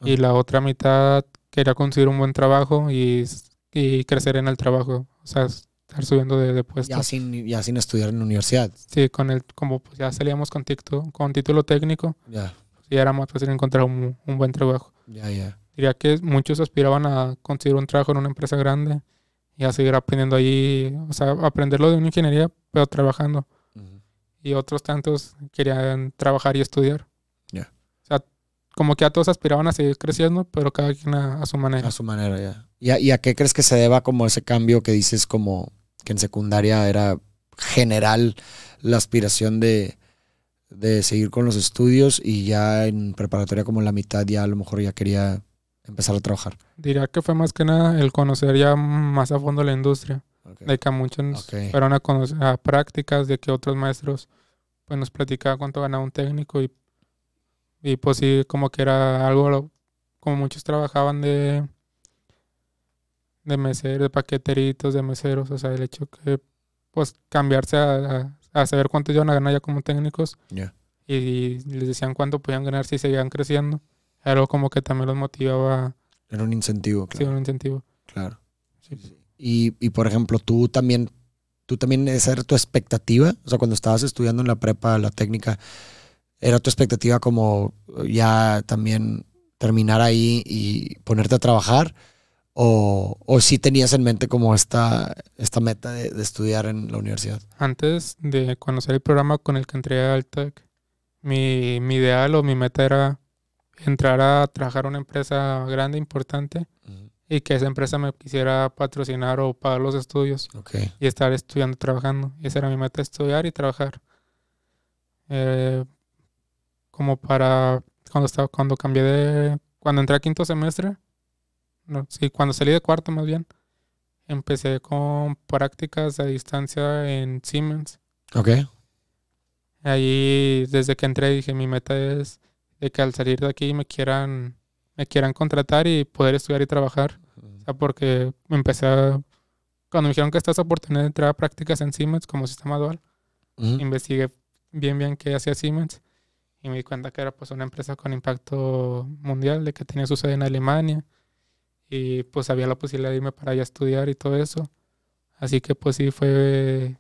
y la otra mitad quería conseguir un buen trabajo y, y crecer en el trabajo, o sea, estar subiendo de, de puesto. Ya sin, ya sin estudiar en la universidad. Sí, con el, como pues ya salíamos con, ticto- con título técnico, Ya, y era más fácil encontrar un, un buen trabajo. ya, ya. Diría que muchos aspiraban a conseguir un trabajo en una empresa grande y a seguir aprendiendo ahí, o sea, aprenderlo de una ingeniería, pero trabajando. Y otros tantos querían trabajar y estudiar. Ya. O sea, como que a todos aspiraban a seguir creciendo, pero cada quien a, a su manera. A su manera, ya. ¿Y a, y a qué crees que se deba como ese cambio que dices como que en secundaria era general la aspiración de, de seguir con los estudios y ya en preparatoria como la mitad ya a lo mejor ya quería empezar a trabajar? Diría que fue más que nada el conocer ya más a fondo la industria. Ok. de que muchos fueron a, conocer, a prácticas, de que otros maestros pues nos platicaban cuánto ganaba un técnico y, y pues sí, como que era algo, como muchos trabajaban de, de meseros, de paqueteritos, de meseros, o sea, el hecho que pues cambiarse a, a- a saber cuánto iban a ganar ya como técnicos Ya. y, les decían cuánto podían ganar si seguían creciendo, era algo como que también los motivaba, Era un incentivo, sí, claro. un incentivo. claro. Sí. Y, y por ejemplo, tú también, tú también, esa era tu expectativa, o sea, cuando estabas estudiando en la prepa, la técnica, era tu expectativa como ya también terminar ahí y ponerte a trabajar, o, o sí tenías en mente como esta, esta meta de, de estudiar en la universidad. Antes de conocer el programa con el que entré al TEC, mi, mi ideal o mi meta era entrar a trabajar a una empresa grande, importante, y que esa empresa me quisiera patrocinar o pagar los estudios y estar estudiando, trabajando. Y esa era mi meta, estudiar y trabajar. Eh, como para cuando estaba, cuando cambié de, cuando entré a quinto semestre, no, sí, cuando salí de cuarto más bien, empecé con prácticas a distancia en Siemens. ok, Ahí, desde que entré, dije, mi meta es de que al salir de aquí me quieran, me quieran contratar y poder estudiar y trabajar. O sea, porque me empecé a... Cuando me dijeron que esta es oportunidad de entrar a prácticas en Siemens como sistema dual, investigué bien bien qué hacía Siemens y me di cuenta que era pues una empresa con impacto mundial, de que tenía su sede en Alemania y pues había la posibilidad de irme para allá a estudiar y todo eso. Así que pues sí fue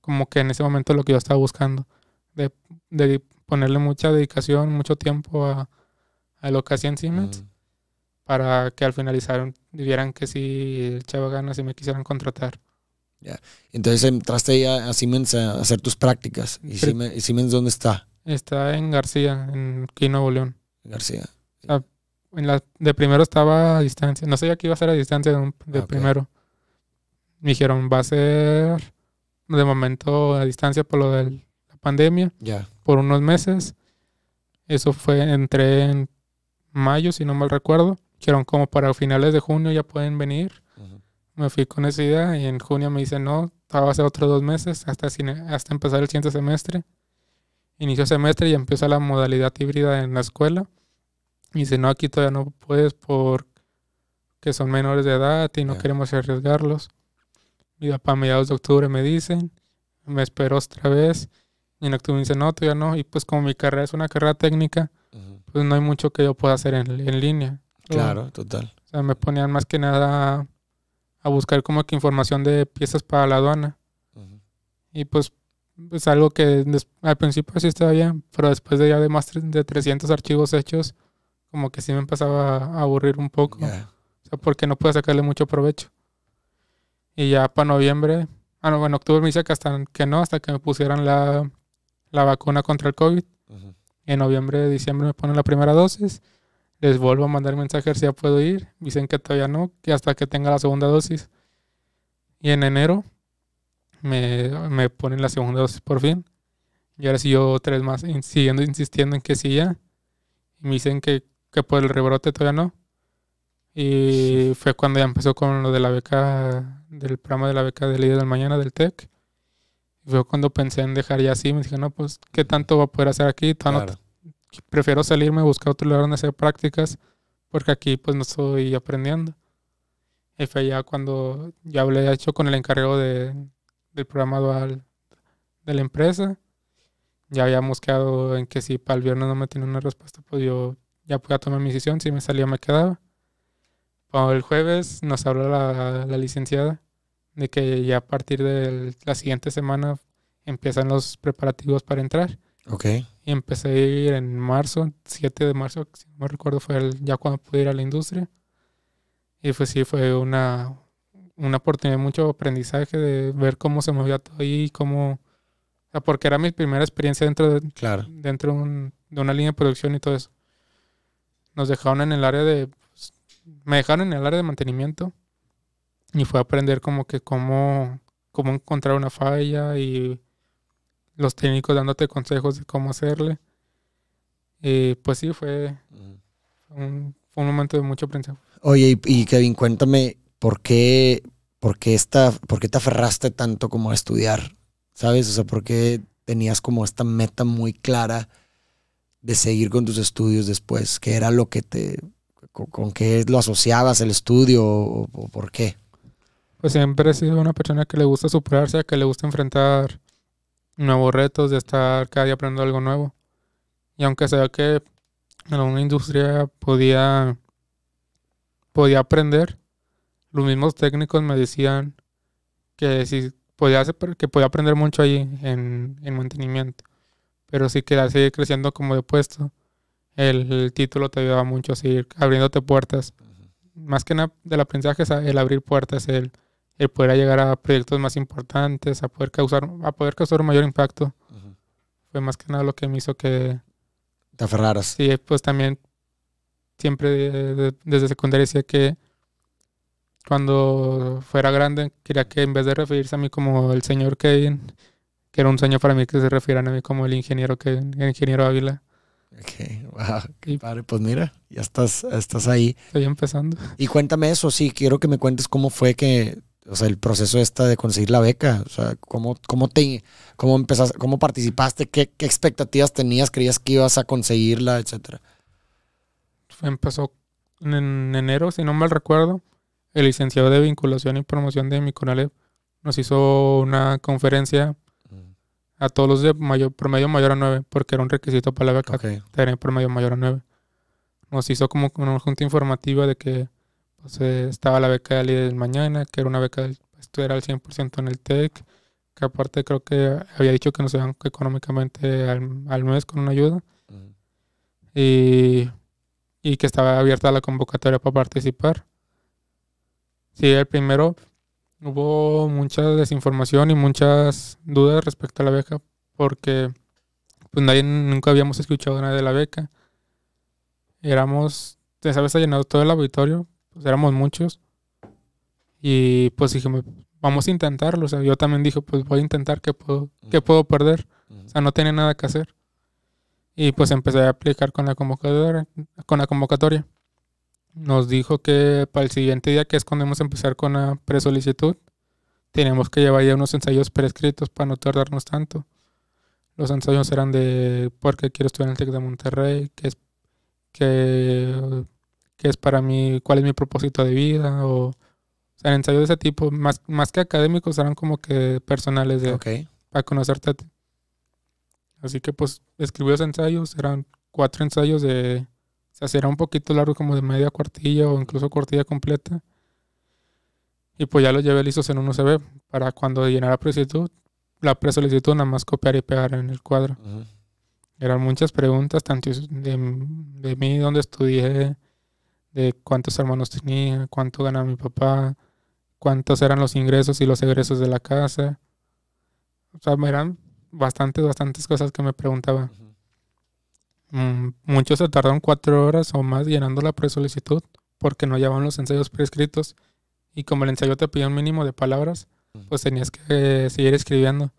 como que en ese momento lo que yo estaba buscando, de, de ponerle mucha dedicación, mucho tiempo a, a lo que hacía en Siemens Mm. para que al finalizar vieran que sí echaba ganas y me quisieran contratar. Entonces entraste ahí a, Siemens a hacer tus prácticas. ¿Y Siemens, y Siemens dónde está? Está en García, en Quino, Nuevo León. García. En la, de primero estaba a distancia. No sabía que iba a ser a distancia de, un- de Ok. primero. Me dijeron, va a ser de momento a distancia por lo de la pandemia, Ya. por unos meses. Eso fue, entré en mayo, si no mal recuerdo. Dijeron, como para finales de junio ya pueden venir. Me fui con esa idea y en junio me dicen, no, va a ser otros dos meses hasta, hasta empezar el siguiente semestre. Inicio semestre y empieza la modalidad híbrida en la escuela. Y dice, no, aquí todavía no puedes porque son menores de edad y no queremos arriesgarlos. Y para mediados de octubre me dicen, me espero otra vez. Y en octubre me dicen, no, todavía no. Y pues como mi carrera es una carrera técnica, pues no hay mucho que yo pueda hacer en, en línea. Claro, total. O sea, me ponían más que nada a buscar como que información de piezas para la aduana. Ujú. Y pues es algo que al principio sí estaba bien, pero después de ya de más de 300 archivos hechos, como que sí me empezaba a aburrir un poco. Ya. O sea, porque no pude sacarle mucho provecho. Y ya para noviembre, ah, no, bueno, octubre me dice que hasta que no, hasta que me pusieran la, la vacuna contra el COVID. Ujú. En noviembre, diciembre me ponen la primera dosis. Les vuelvo a mandar mensajes si ya puedo ir. Dicen que todavía no, que hasta que tenga la segunda dosis. Y en enero me, me ponen la segunda dosis por fin. Y ahora sí yo tres más, siguiendo insistiendo en que sí ya. Y me dicen que, que por el rebrote todavía no. Y fue cuando ya empezó con lo de la beca, del programa de la beca de líder del mañana del TEC. Y fue cuando pensé en dejar ya así. Me dije, no, pues, ¿qué tanto va a poder hacer aquí? Todavía no Claro. prefiero salirme, buscar otro lugar donde hacer prácticas, porque aquí pues no estoy aprendiendo. Y fue ya cuando ya hablé hecho con el encargado de, del programa dual de la empresa. Ya habíamos quedado en que si para el viernes no me tenía una respuesta, pues yo ya podía tomar mi decisión. Si me salía, me quedaba. Para el jueves nos habló la, la licenciada de que ya a partir de la siguiente semana empiezan los preparativos para entrar. Ok. Y empecé a ir en marzo, 7 de marzo, si no me recuerdo, fue el- ya cuando pude ir a la industria. Y pues sí, fue una, una oportunidad de mucho aprendizaje de ver cómo se movía todo ahí, cómo... o sea, porque era mi primera experiencia dentro de, Claro. dentro de, un- de una línea de producción y todo eso. Nos dejaron en el área de... pues, me dejaron en el área de mantenimiento y fue a aprender como que cómo, cómo encontrar una falla y los técnicos dándote consejos de cómo hacerle. Y pues sí, fue un, fue un momento de mucho aprendizaje. Oye, y, y Kevin, cuéntame, ¿por qué, por, qué esta, ¿por qué te aferraste tanto como a estudiar? ¿Sabes? O sea, ¿por qué tenías como esta meta muy clara de seguir con tus estudios después? ¿Qué era lo que te, con, qué lo asociabas el estudio o, o por qué? Pues siempre he sido una persona que le gusta superarse, que le gusta enfrentar nuevos retos, de estar cada día aprendiendo algo nuevo. Y aunque sea que en una industria podía, podía aprender, los mismos técnicos me decían que si podía, hacer- que podía aprender mucho ahí en, en mantenimiento. Pero si querías seguir creciendo como de puesto, el, el título te ayudaba mucho a seguir abriéndote puertas más que nada del aprendizaje es el abrir puertas, el, el poder llegar a proyectos más importantes, a poder causar, a poder causar un mayor impacto. Fue más que nada lo que me hizo que Te aferraras. sí, pues también siempre de- de- desde secundaria decía que cuando fuera grande quería que en vez de referirse a mí como el señor Kevin, que era un sueño para mí que se refieran a mí como el ingeniero Kevin, el ingeniero Ávila. Ok, wow, qué Y- padre. Pues mira, ya estás, estás ahí. Estoy empezando. Y cuéntame eso, sí, quiero que me cuentes cómo fue que, o sea, el proceso esta de conseguir la beca, o sea, cómo, cómo te, cómo empezaste, cómo participaste, qué, qué expectativas tenías, creías que ibas a conseguirla, etcétera. Empezó en enero, si no mal recuerdo, el licenciado de vinculación y promoción de Miconalep nos hizo una conferencia a todos los de mayor, promedio mayor a 9, porque era un requisito para la beca Ok, tener promedio mayor a 9. Nos hizo como una junta informativa de que pues, eh, estaba la beca de líder del mañana, que era una beca del estudiar al 100% en el TEC, que aparte creo que había dicho que nos daban económicamente al, al mes con una ayuda y, y que estaba abierta la convocatoria para participar. Sí, el primero hubo mucha desinformación y muchas dudas respecto a la beca porque pues nadie nunca habíamos escuchado nada de la beca. Éramos esa vez ha llenado todo el auditorio, pues éramos muchos. Y pues dije, vamos a intentarlo. O sea, yo también dije, pues voy a intentar qué puedo, qué puedo perder. O sea, no tenía nada que hacer. Y pues empecé a aplicar con la convocatoria. Con la convocatoria. Nos dijo que para el siguiente día, que es cuando vamos a empezar con la presolicitud, teníamos que llevar ya unos ensayos prescritos para no tardarnos tanto. Los ensayos eran de por qué quiero estudiar en el TEC de Monterrey, qué es, qué, qué es para mí, cuál es mi propósito de vida, o, o sea, ensayos de ese tipo, más, más que académicos, eran como que personales de, Ok. para conocerte. Así que pues escribí los ensayos, eran cuatro ensayos de, sea, si era un poquito largo como de media cuartilla o incluso cuartilla completa. Y pues ya los llevé listos en un USB para cuando llenara solicitud, la presolicitud nada más copiar y pegar en el cuadro. Eran muchas preguntas, tanto de, de mí, dónde estudié, de cuántos hermanos tenía, cuánto ganaba mi papá, cuántos eran los ingresos y los egresos de la casa. O sea, eran bastantes, bastantes cosas que me preguntaba. Muchos se tardaron cuatro horas o más llenando la presolicitud porque no llevaban los ensayos prescritos. Y como el ensayo te pedía un mínimo de palabras, pues tenías que eh, seguir escribiendo.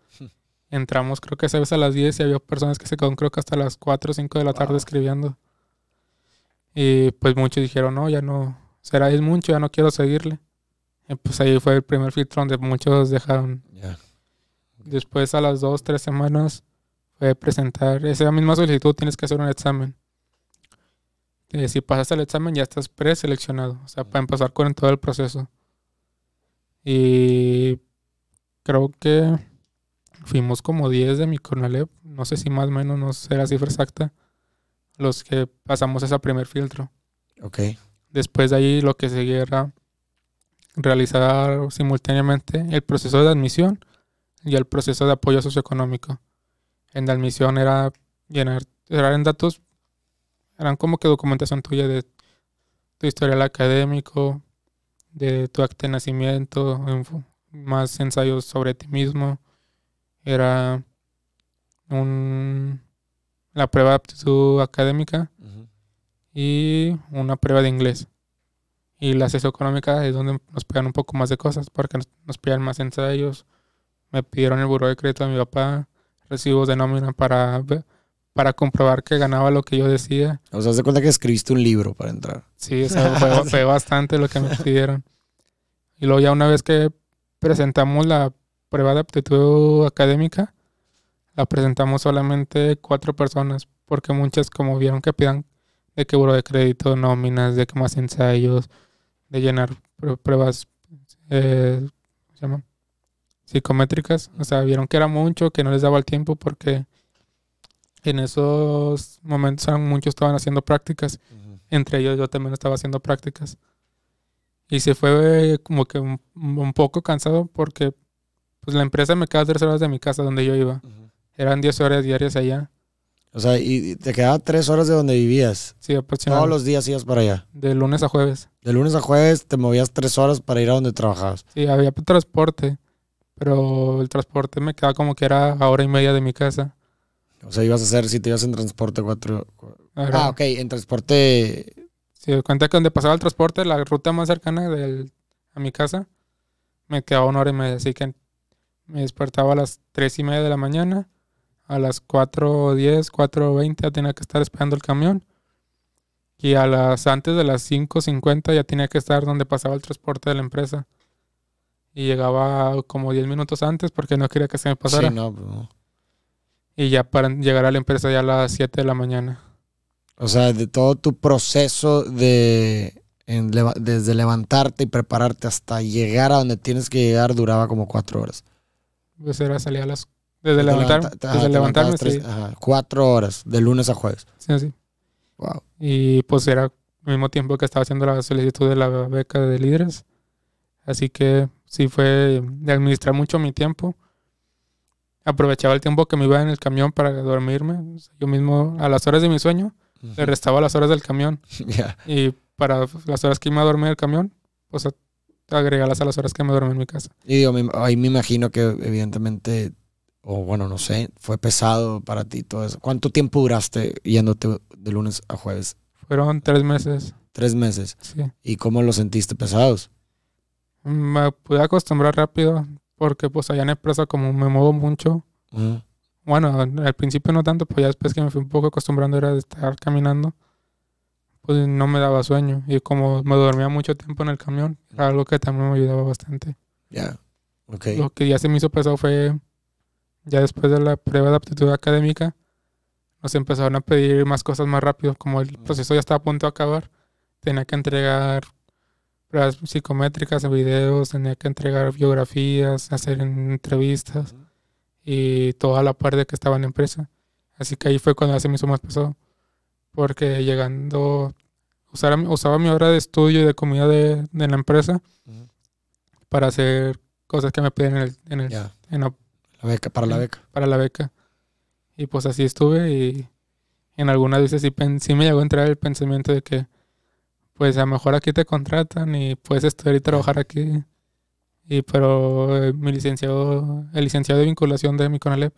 Entramos creo que esa vez a las 10 y había personas que se quedaron creo que hasta las 4 o 5 de la tarde Wow. escribiendo. Y pues muchos dijeron, no, ya no, será es mucho, ya no quiero seguirle. Y pues ahí fue el primer filtro donde muchos dejaron. Ya. Después a las 2, 3 semanas fue presentar esa misma solicitud, tienes que hacer un examen. Eh, si pasas el examen ya estás preseleccionado, o sea, para empezar con todo el proceso. Y creo que fuimos como 10 de mi Conalep, no sé si más o menos, no sé la cifra exacta, los que pasamos ese primer filtro. Ok. Después de ahí lo que seguía era realizar simultáneamente el proceso de admisión y el proceso de apoyo socioeconómico. En la admisión era llenar, eran datos, eran como que documentación tuya de tu historial académico, de tu acta de nacimiento, info- más ensayos sobre ti mismo. Era un, la prueba de aptitud académica y una prueba de inglés. Y la socioeconómica es donde nos pegan un poco más de cosas, porque nos, nos pidieron más ensayos. Me pidieron el buró de crédito de mi papá, recibos de nómina para, para comprobar que ganaba lo que yo decía. O sea, de cuenta que escribiste un libro para entrar. Sí, o sea, fue, fue bastante lo que me pidieron. Y luego ya una vez que presentamos la prueba de aptitud académica, la presentamos solamente cuatro personas, porque muchas como vieron que pidan de que buro de crédito, nóminas, de que más ensayos, de llenar pr- pruebas, eh, ¿cómo se llama? Psicométricas, o sea, vieron que era mucho, que no les daba el tiempo porque en esos momentos muchos estaban haciendo prácticas entre ellos yo también estaba haciendo prácticas. Y se fue como que un, un poco cansado porque pues la empresa me quedaba tres horas de mi casa donde yo iba. Eran 10 horas diarias allá. O sea, y te quedaba tres horas de donde vivías. Sí, Todos aproximadamente. los días ibas para allá. De lunes a jueves. De lunes a jueves te movías tres horas para ir a donde trabajabas. Sí, había transporte. Pero el transporte me quedaba como que era a hora y media de mi casa. O sea, ibas a hacer, si te ibas en transporte cuatro... Era- Ah, ok, en transporte... Dio cuenta que donde pasaba el transporte, la ruta más cercana del, a mi casa, me quedaba una hora y media. Así que me despertaba a las tres y media de la mañana. A las 4.10, 4.20 ya tenía que estar esperando el camión. Y a las antes de las 5.50 ya tenía que estar donde pasaba el transporte de la empresa. Y llegaba como 10 minutos antes porque no quería que se me pasara. Sí, no, pues. Y ya para llegar a la empresa ya a las 7 de la mañana. O sea, de todo tu proceso de... en desde levantarte y prepararte hasta llegar a donde tienes que llegar duraba como cuatro horas. Pues era salir a las... Desde levantarme, levanta- ajá, desde te levantarme, sí. ajá, cuatro horas, de lunes a jueves. Sí, sí. Wow. Y pues era al mismo tiempo que estaba haciendo la solicitud de la beca de líderes. Así que sí fue de administrar mucho mi tiempo. Aprovechaba el tiempo que me iba en el camión para dormirme. Yo mismo, a las horas de mi sueño, le restaba las horas del camión. Ya. Y para las horas que iba a dormir en el camión, pues agregarlas a las horas que me duermo en mi casa. Y digo, ahí me imagino que evidentemente, o bueno, no sé, fue pesado para ti todo eso. ¿Cuánto tiempo duraste yéndote de lunes a jueves? Fueron tres meses. Tres meses. Sí. ¿Y cómo los sentiste pesados? Me pude acostumbrar rápido porque pues allá en empresa como me muevo mucho. Ujú. Bueno, al principio no tanto, pues ya después que me fui un poco acostumbrando era de estar caminando, pues no me daba sueño. Y como me dormía mucho tiempo en el camión, era algo que también me ayudaba bastante. Ya. Ok. Lo que ya se me hizo pesado fue, ya después de la prueba de aptitud académica, nos empezaron a pedir más cosas más rápido, como el proceso ya estaba a punto de acabar, tenía que entregar pruebas psicométricas, videos, tenía que entregar biografías, hacer entrevistas y toda la parte que estaba en empresa. Así que ahí fue cuando se me hizo más pesado, porque llegando, usara, usaba mi hora de estudio y de comida de, de la empresa para hacer cosas que me pedían en el, en el- en la- La beca, para la beca. para la beca. Y pues así estuve y en algunas veces sí me llegó a entrar el pensamiento de que pues a lo mejor aquí te contratan y puedes estudiar y trabajar aquí. Y pero eh, mi licenciado, el licenciado de vinculación de mi Conalep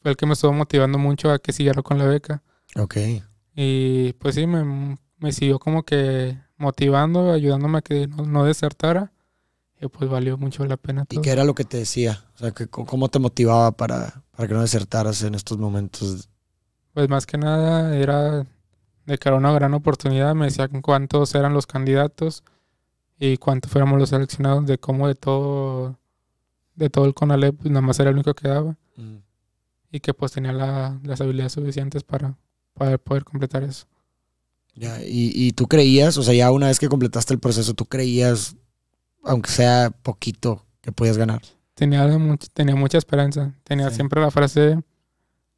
fue el que me estuvo motivando mucho a que siguiera con la beca. Ok. Y pues sí, me, me siguió como que motivando, ayudándome a que no, no desertara. Y pues valió mucho la pena ¿Y todo. qué era lo que te decía? O sea, que, ¿cómo te motivaba para, para que no desertaras en estos momentos? Pues más que nada era de que era una gran oportunidad. Me decían cuántos eran los candidatos y cuántos fuéramos los seleccionados, de cómo de todo, de todo el CONALEP, pues nada más era el único que daba. Mm. Y que pues tenía la- las habilidades suficientes para, para poder completar eso. Ya, y, y tú creías, o sea, ya una vez que completaste el proceso, tú creías, aunque sea poquito, que podías ganar. Tenía, tenía mucha esperanza. Tenía Sí. siempre la frase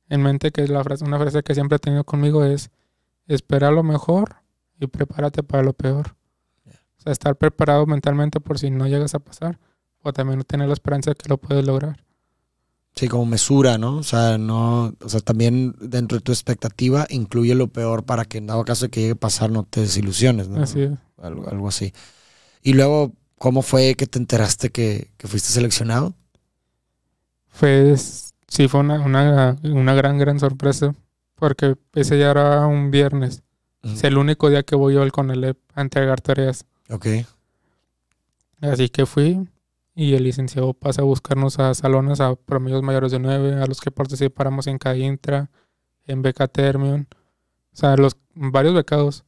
en mente, que es la frase, una frase que siempre he tenido conmigo, es espera lo mejor y prepárate para lo peor. O sea, estar preparado mentalmente por si no llegas a pasar, o también tener la esperanza de que lo puedes lograr. Sí, como mesura, ¿no? O sea, no, o sea, también dentro de tu expectativa incluye lo peor para que en dado caso de que llegue a pasar no te desilusiones, ¿no? Así es. Algo, algo así. Y luego, ¿cómo fue que te enteraste que, que fuiste seleccionado? Fue, sí, fue una, una, una gran, gran sorpresa, porque ese ya era un viernes. Es el único día que voy yo al CONALEP a entregar tareas. Ok. Así que fui y el licenciado pasa a buscarnos a salones a promedios mayores de 9, a los que participáramos en CAINTRA, en Beca Termion, o sea, los varios becados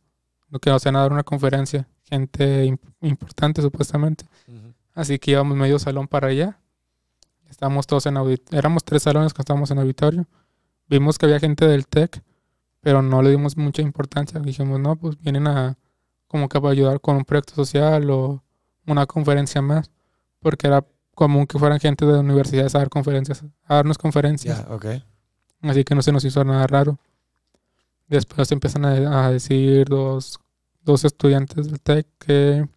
lo que nos iban a dar una conferencia, gente im- importante supuestamente. Así que íbamos medio salón para allá. Estábamos todos en auditorio. Éramos tres salones que estábamos en auditorio. Vimos que había gente del TEC, pero no le dimos mucha importancia. Dijimos, no, pues vienen a como que para ayudar con un proyecto social o una conferencia más. Porque era común que fueran gente de universidades a dar conferencias, a darnos conferencias. Así que no se nos hizo nada raro. Después empiezan a, a decir dos, dos estudiantes del TEC que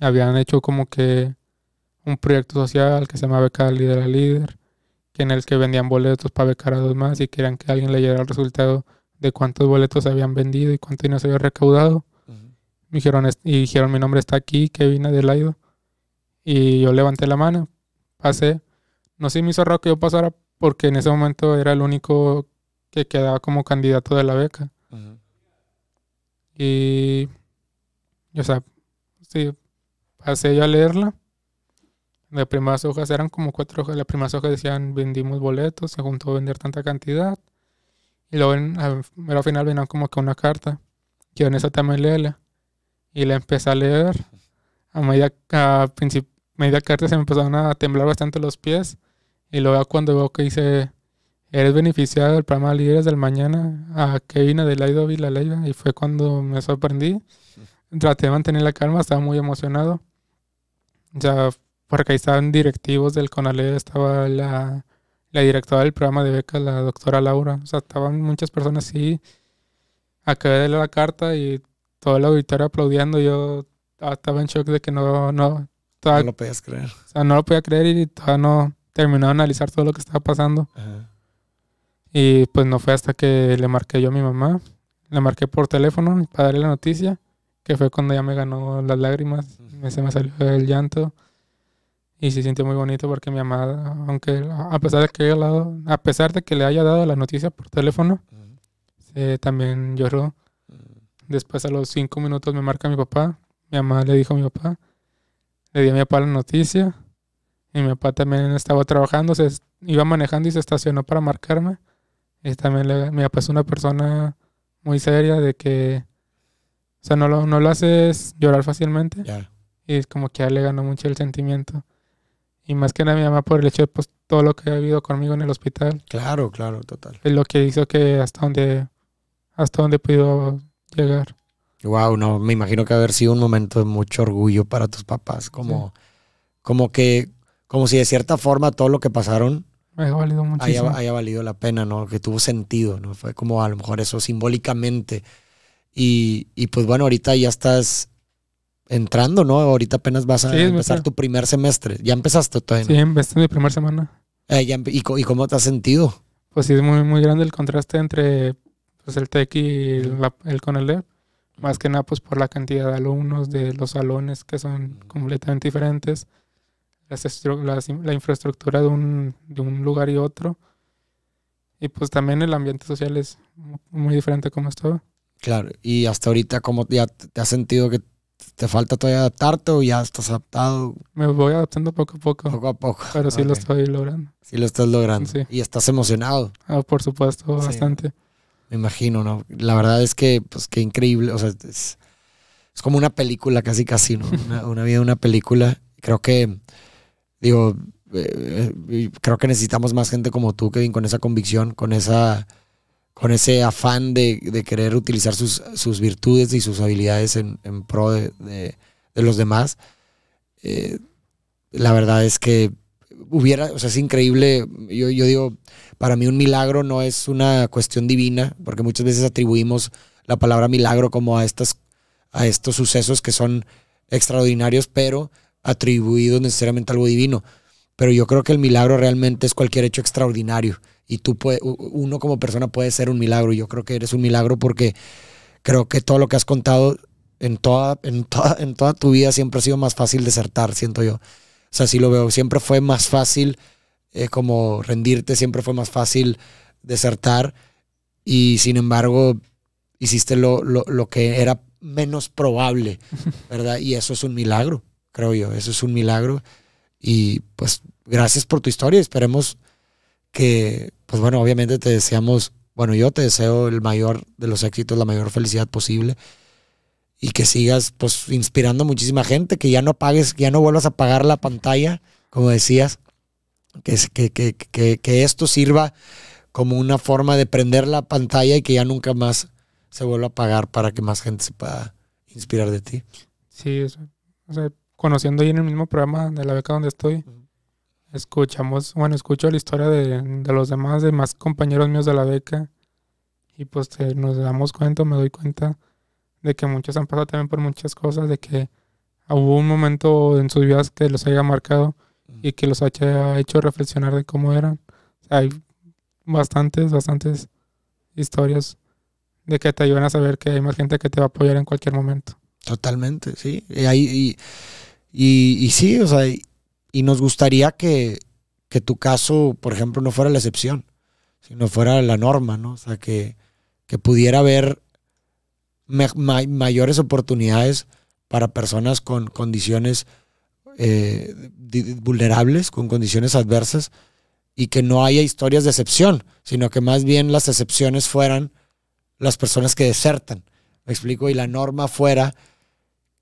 habían hecho como que un proyecto social que se llama Beca Líder a Líder, que en el que vendían boletos para becar a dos más y querían que alguien leyera el resultado de cuántos boletos habían vendido y cuánto dinero se había recaudado. Me dijeron, "Es- y dijeron, mi nombre está aquí, Kevin Adelaido. Y yo levanté la mano, pasé. No sé, me hizo raro que yo pasara porque en ese momento era el único que quedaba como candidato de la beca. Y, o sea, sí, pasé yo a leerla. Las primeras hojas eran como cuatro hojas. Las primeras hojas decían vendimos boletos, se juntó a vender tanta cantidad. Y luego en, al, al final venía como que una carta. Que en esa también léela. Y la empecé a leer. A medida, a media carta se me empezaron a temblar bastante los pies. Y luego cuando veo que dice, eres beneficiado del programa Líderes del Mañana a Kevin Adelaido Vilaleiva. Y fue cuando me sorprendí. Traté de mantener la calma, estaba muy emocionado. Ya, porque ahí estaban directivos del CONALE, estaba la, la directora del programa de becas, la doctora Laura. O sea, estaban muchas personas así. Acabé de leer la carta y todo el auditorio aplaudiendo. Yo ah, estaba en shock de que no, no, No lo podías creer. o sea, no lo podía creer y todavía no terminaba de analizar todo lo que estaba pasando. Ajá. Y pues no fue hasta que le marqué yo a mi mamá. Le marqué por teléfono para darle la noticia, que fue cuando ya me ganó las lágrimas, se me salió el llanto. Y se sintió muy bonito porque mi mamá, aunque a pesar de que, a pesar de que le haya dado la noticia por teléfono, eh, también lloró. Después a los cinco minutos me marca mi papá. Mi mamá le dijo a mi papá. Le di a mi papá la noticia. Y mi papá también estaba trabajando, se iba manejando y se estacionó para marcarme. Y también le, mi papá es una persona muy seria de que, o sea, no lo, no lo haces llorar fácilmente. Y es como que a él le ganó mucho el sentimiento. Y más que nada mi mamá por el hecho de pues, todo lo que ha habido conmigo en el hospital. Claro, claro, total. Es lo que hizo que hasta donde, hasta donde pudo llegar. Wow, no, me imagino que haber sido un momento de mucho orgullo para tus papás, como, como que, como si de cierta forma todo lo que pasaron Me ha valido haya, haya valido la pena, ¿no? Que tuvo sentido, ¿no? Fue como a lo mejor eso simbólicamente. Y, y pues bueno, ahorita ya estás entrando, ¿no? Ahorita apenas vas a Sí, es empezar tu primer semestre. ¿Ya empezaste todavía? Sí, no? es mi primera semana. Eh, ya empe- ¿y, co- ¿Y cómo te has sentido? Pues sí, es muy, muy grande el contraste entre pues, el TEC y la- el CONALEP. Más que nada, pues por la cantidad de alumnos, de los salones que son completamente diferentes, las las la infraestructura de un, de un lugar y otro. Y pues también el ambiente social es mu- muy diferente como estaba. Claro. ¿Y hasta ahorita cómo ya te has sentido que te falta todavía adaptarte o ya estás adaptado Me voy adaptando poco a poco, poco a poco? pero sí lo estoy logrando. Sí lo estás logrando. Sí. Y estás emocionado, Ah, por supuesto, Sí. bastante. me imagino, ¿no? La verdad es que, pues, qué increíble. O sea, es, es como una película casi, casi, ¿no? Una, una vida, una película. Creo que, digo, eh, eh, creo que necesitamos más gente como tú, Kevin, con esa convicción, con esa con ese afán de, querer utilizar sus, virtudes y sus habilidades en, pro de, los demás. Eh, la verdad es que hubiera, o sea, es increíble. Yo, yo digo, para mí un milagro no es una cuestión divina, porque muchas veces atribuimos la palabra milagro como a estas, a estos sucesos que son extraordinarios, pero atribuidos necesariamente a algo divino. Pero yo creo que el milagro realmente es cualquier hecho extraordinario. Y tú puede, uno como persona puede ser un milagro. Yo creo que eres un milagro porque creo que todo lo que has contado en toda, en toda, en toda tu vida siempre ha sido más fácil desertar, siento yo. O sea, sí lo veo. Siempre fue más fácil eh, como rendirte, siempre fue más fácil desertar. Y sin embargo, hiciste lo, lo, lo que era menos probable, ¿verdad? Y eso es un milagro, creo yo. Eso es un milagro. Y pues gracias por tu historia. Esperemos que, pues bueno, obviamente te deseamos, bueno, yo te deseo el mayor de los éxitos, la mayor felicidad posible. Y que sigas pues inspirando a muchísima gente, que ya no apagues, que ya no vuelvas a apagar la pantalla, como decías, que, que, que, que, que esto sirva como una forma de prender la pantalla y que ya nunca más se vuelva a apagar para que más gente se pueda inspirar de ti. Sí, o sea, conociendo ahí en el mismo programa de la beca donde estoy. Escuchamos, bueno, escucho la historia de, de los demás, de más compañeros míos de la beca, y pues nos damos cuenta, me doy cuenta de que muchos han pasado también por muchas cosas, de que hubo un momento en sus vidas que los haya marcado y que los haya hecho reflexionar de cómo eran. Hay bastantes, bastantes historias de que te ayudan a saber que hay más gente que te va a apoyar en cualquier momento. Totalmente, sí. Y, y, y- sí, o sea, y nos gustaría que, que tu caso, por ejemplo, no fuera la excepción, sino fuera la norma, ¿no? O sea, que, que pudiera haber mayores oportunidades para personas con condiciones eh, vulnerables, con condiciones adversas, y que no haya historias de excepción, sino que más bien las excepciones fueran las personas que desertan. ¿Me explico? Y la norma fuera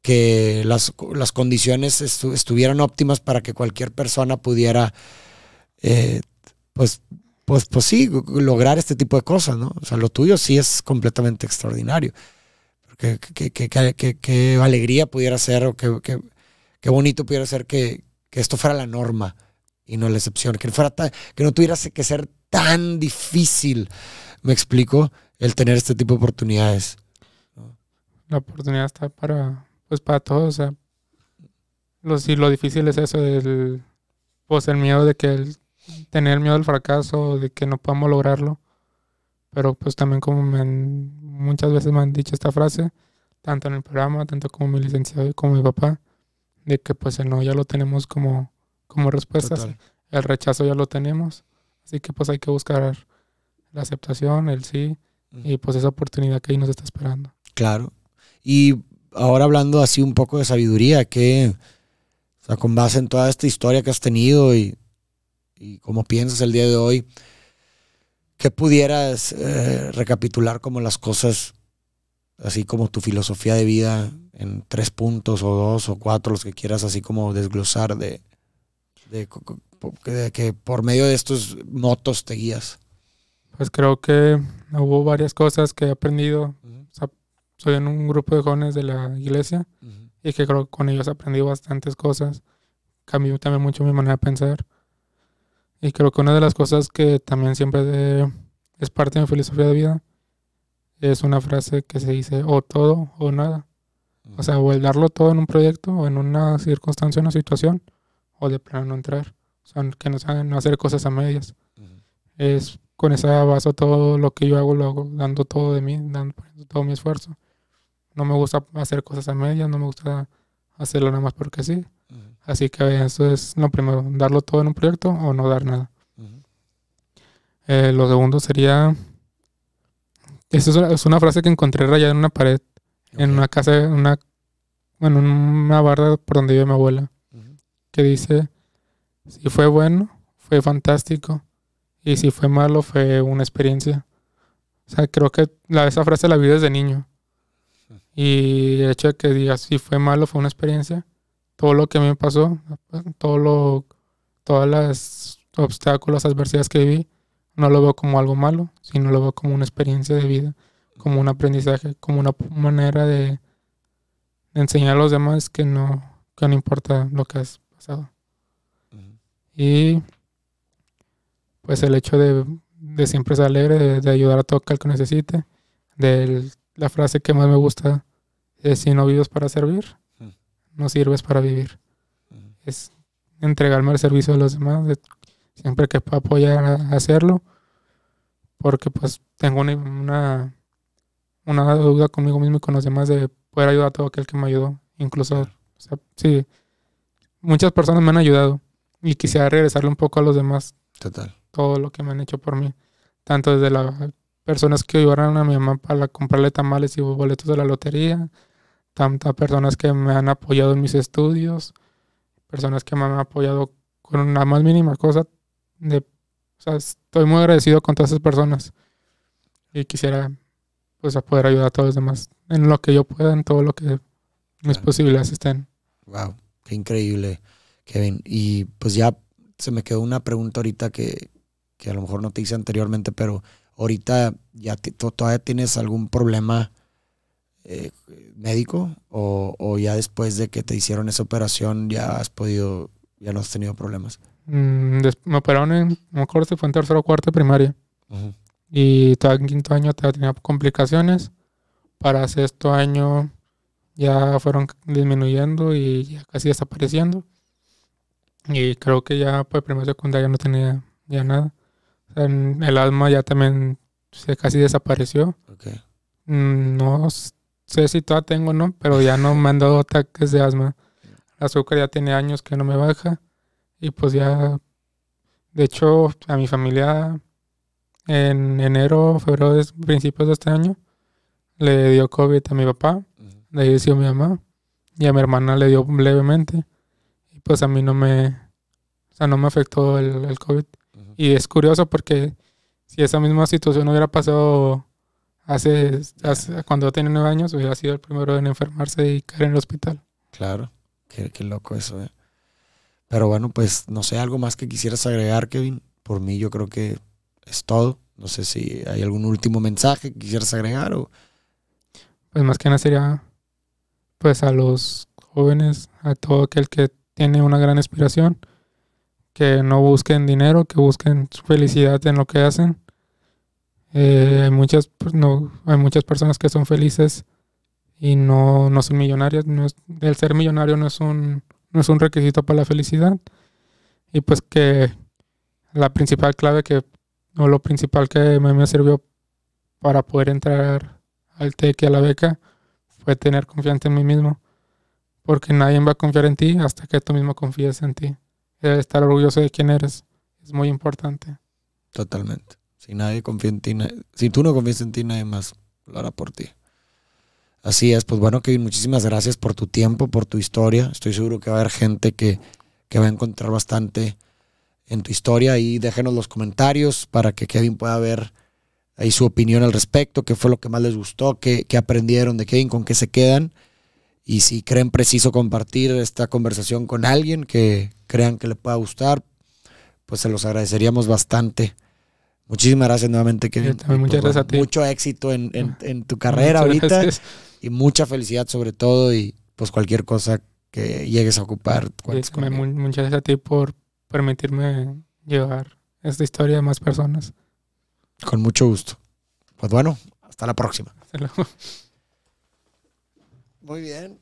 que las, las condiciones estu- estuvieran óptimas para que cualquier persona pudiera, eh, pues, pues, pues sí, lograr este tipo de cosas, ¿no? O sea, lo tuyo sí es completamente extraordinario. Qué, qué- qué- alegría pudiera ser o qué, qué- bonito pudiera ser que, que esto fuera la norma y no la excepción, que fuera tan- que no tuviera que ser tan difícil, me explico, el tener este tipo de oportunidades. la oportunidad está para pues para todos o sea lo, sí, lo difícil es eso del pues el miedo de que el tener miedo al fracaso de que no podamos lograrlo. Pero pues también como me han- muchas veces me han dicho esta frase tanto en el programa tanto como mi licenciado y como mi papá de que pues el no ya lo tenemos como como respuesta Total. el rechazo ya lo tenemos. Así que pues hay que buscar la aceptación el sí y pues esa oportunidad que ahí nos está esperando. Claro. Y ahora hablando así un poco de sabiduría, que, o sea, con base en toda esta historia que has tenido y, y cómo piensas el día de hoy, ¿qué pudieras eh, recapitular como las cosas, así como tu filosofía de vida en tres puntos o dos o cuatro, los que quieras, así como desglosar de, de, de que por medio de estos motos te guías? Pues creo que hubo varias cosas que he aprendido. Soy en un grupo de jóvenes de la iglesia y que creo que con ellos aprendí bastantes cosas. Cambió también mucho mi manera de pensar. Y creo que una de las cosas que también siempre es parte de mi filosofía de vida es una frase que se dice o todo o nada. O sea, o el darlo todo en un proyecto o en una circunstancia, una situación, o de plano no entrar. O sea, que no, no hacer cosas a medias. Es con esa base todo lo que yo hago, lo hago dando todo de mí, dando todo mi esfuerzo. No me gusta hacer cosas a medias, no me gusta hacerlo nada más porque sí. Así que eso es lo primero, darlo todo en un proyecto o no dar nada. Eh, lo segundo sería, eso es una, frase que encontré rayada en una pared, en una casa, una, en una barra por donde vive mi abuela, que dice, si fue bueno, fue fantástico, y si fue malo, fue una experiencia. O sea, creo que la, esa frase la vi desde niño. Y el hecho de que digas si fue malo, fue una experiencia. Todo lo que me pasó, todo lo, todas las obstáculos, adversidades que viví, no lo veo como algo malo, sino lo veo como una experiencia de vida, como un aprendizaje, como una manera de, enseñar a los demás que no, que no importa lo que has pasado. Y pues el hecho de, siempre ser alegre, de, ayudar a todo aquel que necesite, de la frase que más me gusta es si no vives para servir, mm. no sirves para vivir. Mm. Es entregarme al servicio de los demás, siempre que pueda apoyar a hacerlo, porque pues tengo una, una, duda conmigo mismo y con los demás de poder ayudar a todo aquel que me ayudó. Incluso, o sea, sí, muchas personas me han ayudado y quisiera regresarle un poco a los demás. Total todo lo que me han hecho por mí. Tanto desde las personas que ayudaron a mi mamá para comprarle tamales y boletos de la lotería, tantas personas que me han apoyado en mis estudios, personas que me han apoyado con una más mínima cosa. De, o sea, estoy muy agradecido con todas esas personas y quisiera pues poder ayudar a todos los demás en lo que yo pueda, en todo lo que mis posibilidades estén. Wow, qué increíble, Kevin. Y pues ya se me quedó una pregunta ahorita que, que a lo mejor no te hice anteriormente, pero ahorita ya todavía tienes algún problema eh, médico o, ya después de que te hicieron esa operación ya has podido, ya no has tenido problemas. Mm, me operaron en, no me acuerdo si fue en tercero o cuarto de primaria. Y todavía en quinto año tenía complicaciones. Para sexto año ya fueron disminuyendo y ya casi desapareciendo. Y creo que ya pues primero secundaria no tenía ya nada el asma ya también se casi desapareció. Mm, no sé si todavía tengo, ¿no? Pero ya no me han dado ataques de asma. El azúcar ya tiene años que no me baja. Y pues ya, de hecho, a mi familia en enero, febrero, principios de este año, le dio COVID a mi papá, le dio mi mamá, y a mi hermana le dio levemente. Y pues a mí no me, o sea, no me afectó el, el COVID. Y es curioso porque si esa misma situación hubiera pasado hace, cuando yo tenía nueve años, hubiera sido el primero en enfermarse y caer en el hospital. Claro, qué, loco eso. ¿eh? Pero bueno, pues no sé, algo más que quisieras agregar, Kevin. Por mí yo creo que es todo. No sé si hay algún último mensaje que quisieras agregar o... Pues más que nada sería pues a los jóvenes, a todo aquel que tiene una gran inspiración, que no busquen dinero, que busquen su felicidad en lo que hacen. Eh, hay, muchas, pues, no, hay muchas personas que son felices y no, no son millonarias. No el ser millonario no es, un, no es un requisito para la felicidad. Y pues que la principal clave que, o lo principal que me, me sirvió para poder entrar al TEC y a la beca fue tener confianza en mí mismo. Porque nadie va a confiar en ti hasta que tú mismo confíes en ti estar orgulloso de quién eres. Es muy importante. Totalmente. Si nadie confía en ti, si tú no confías en ti, nadie más lo hará por ti. Así es, pues bueno, Kevin, muchísimas gracias por tu tiempo, por tu historia. Estoy seguro que va a haber gente que, que va a encontrar bastante en tu historia. Y déjenos los comentarios para que Kevin pueda ver ahí su opinión al respecto, qué fue lo que más les gustó, qué, qué aprendieron de Kevin, con qué se quedan. Y si creen preciso compartir esta conversación con alguien que crean que le pueda gustar, pues se los agradeceríamos bastante. Muchísimas gracias nuevamente, Kevin. También, muchas pues, gracias a ti. Mucho éxito en, en, en tu carrera Muchas ahorita gracias. y mucha felicidad sobre todo y pues cualquier cosa que llegues a ocupar. Sí, me- muchas gracias a ti por permitirme llevar esta historia a más personas. Con mucho gusto. Pues bueno, hasta la próxima. Hasta luego. Muy bien.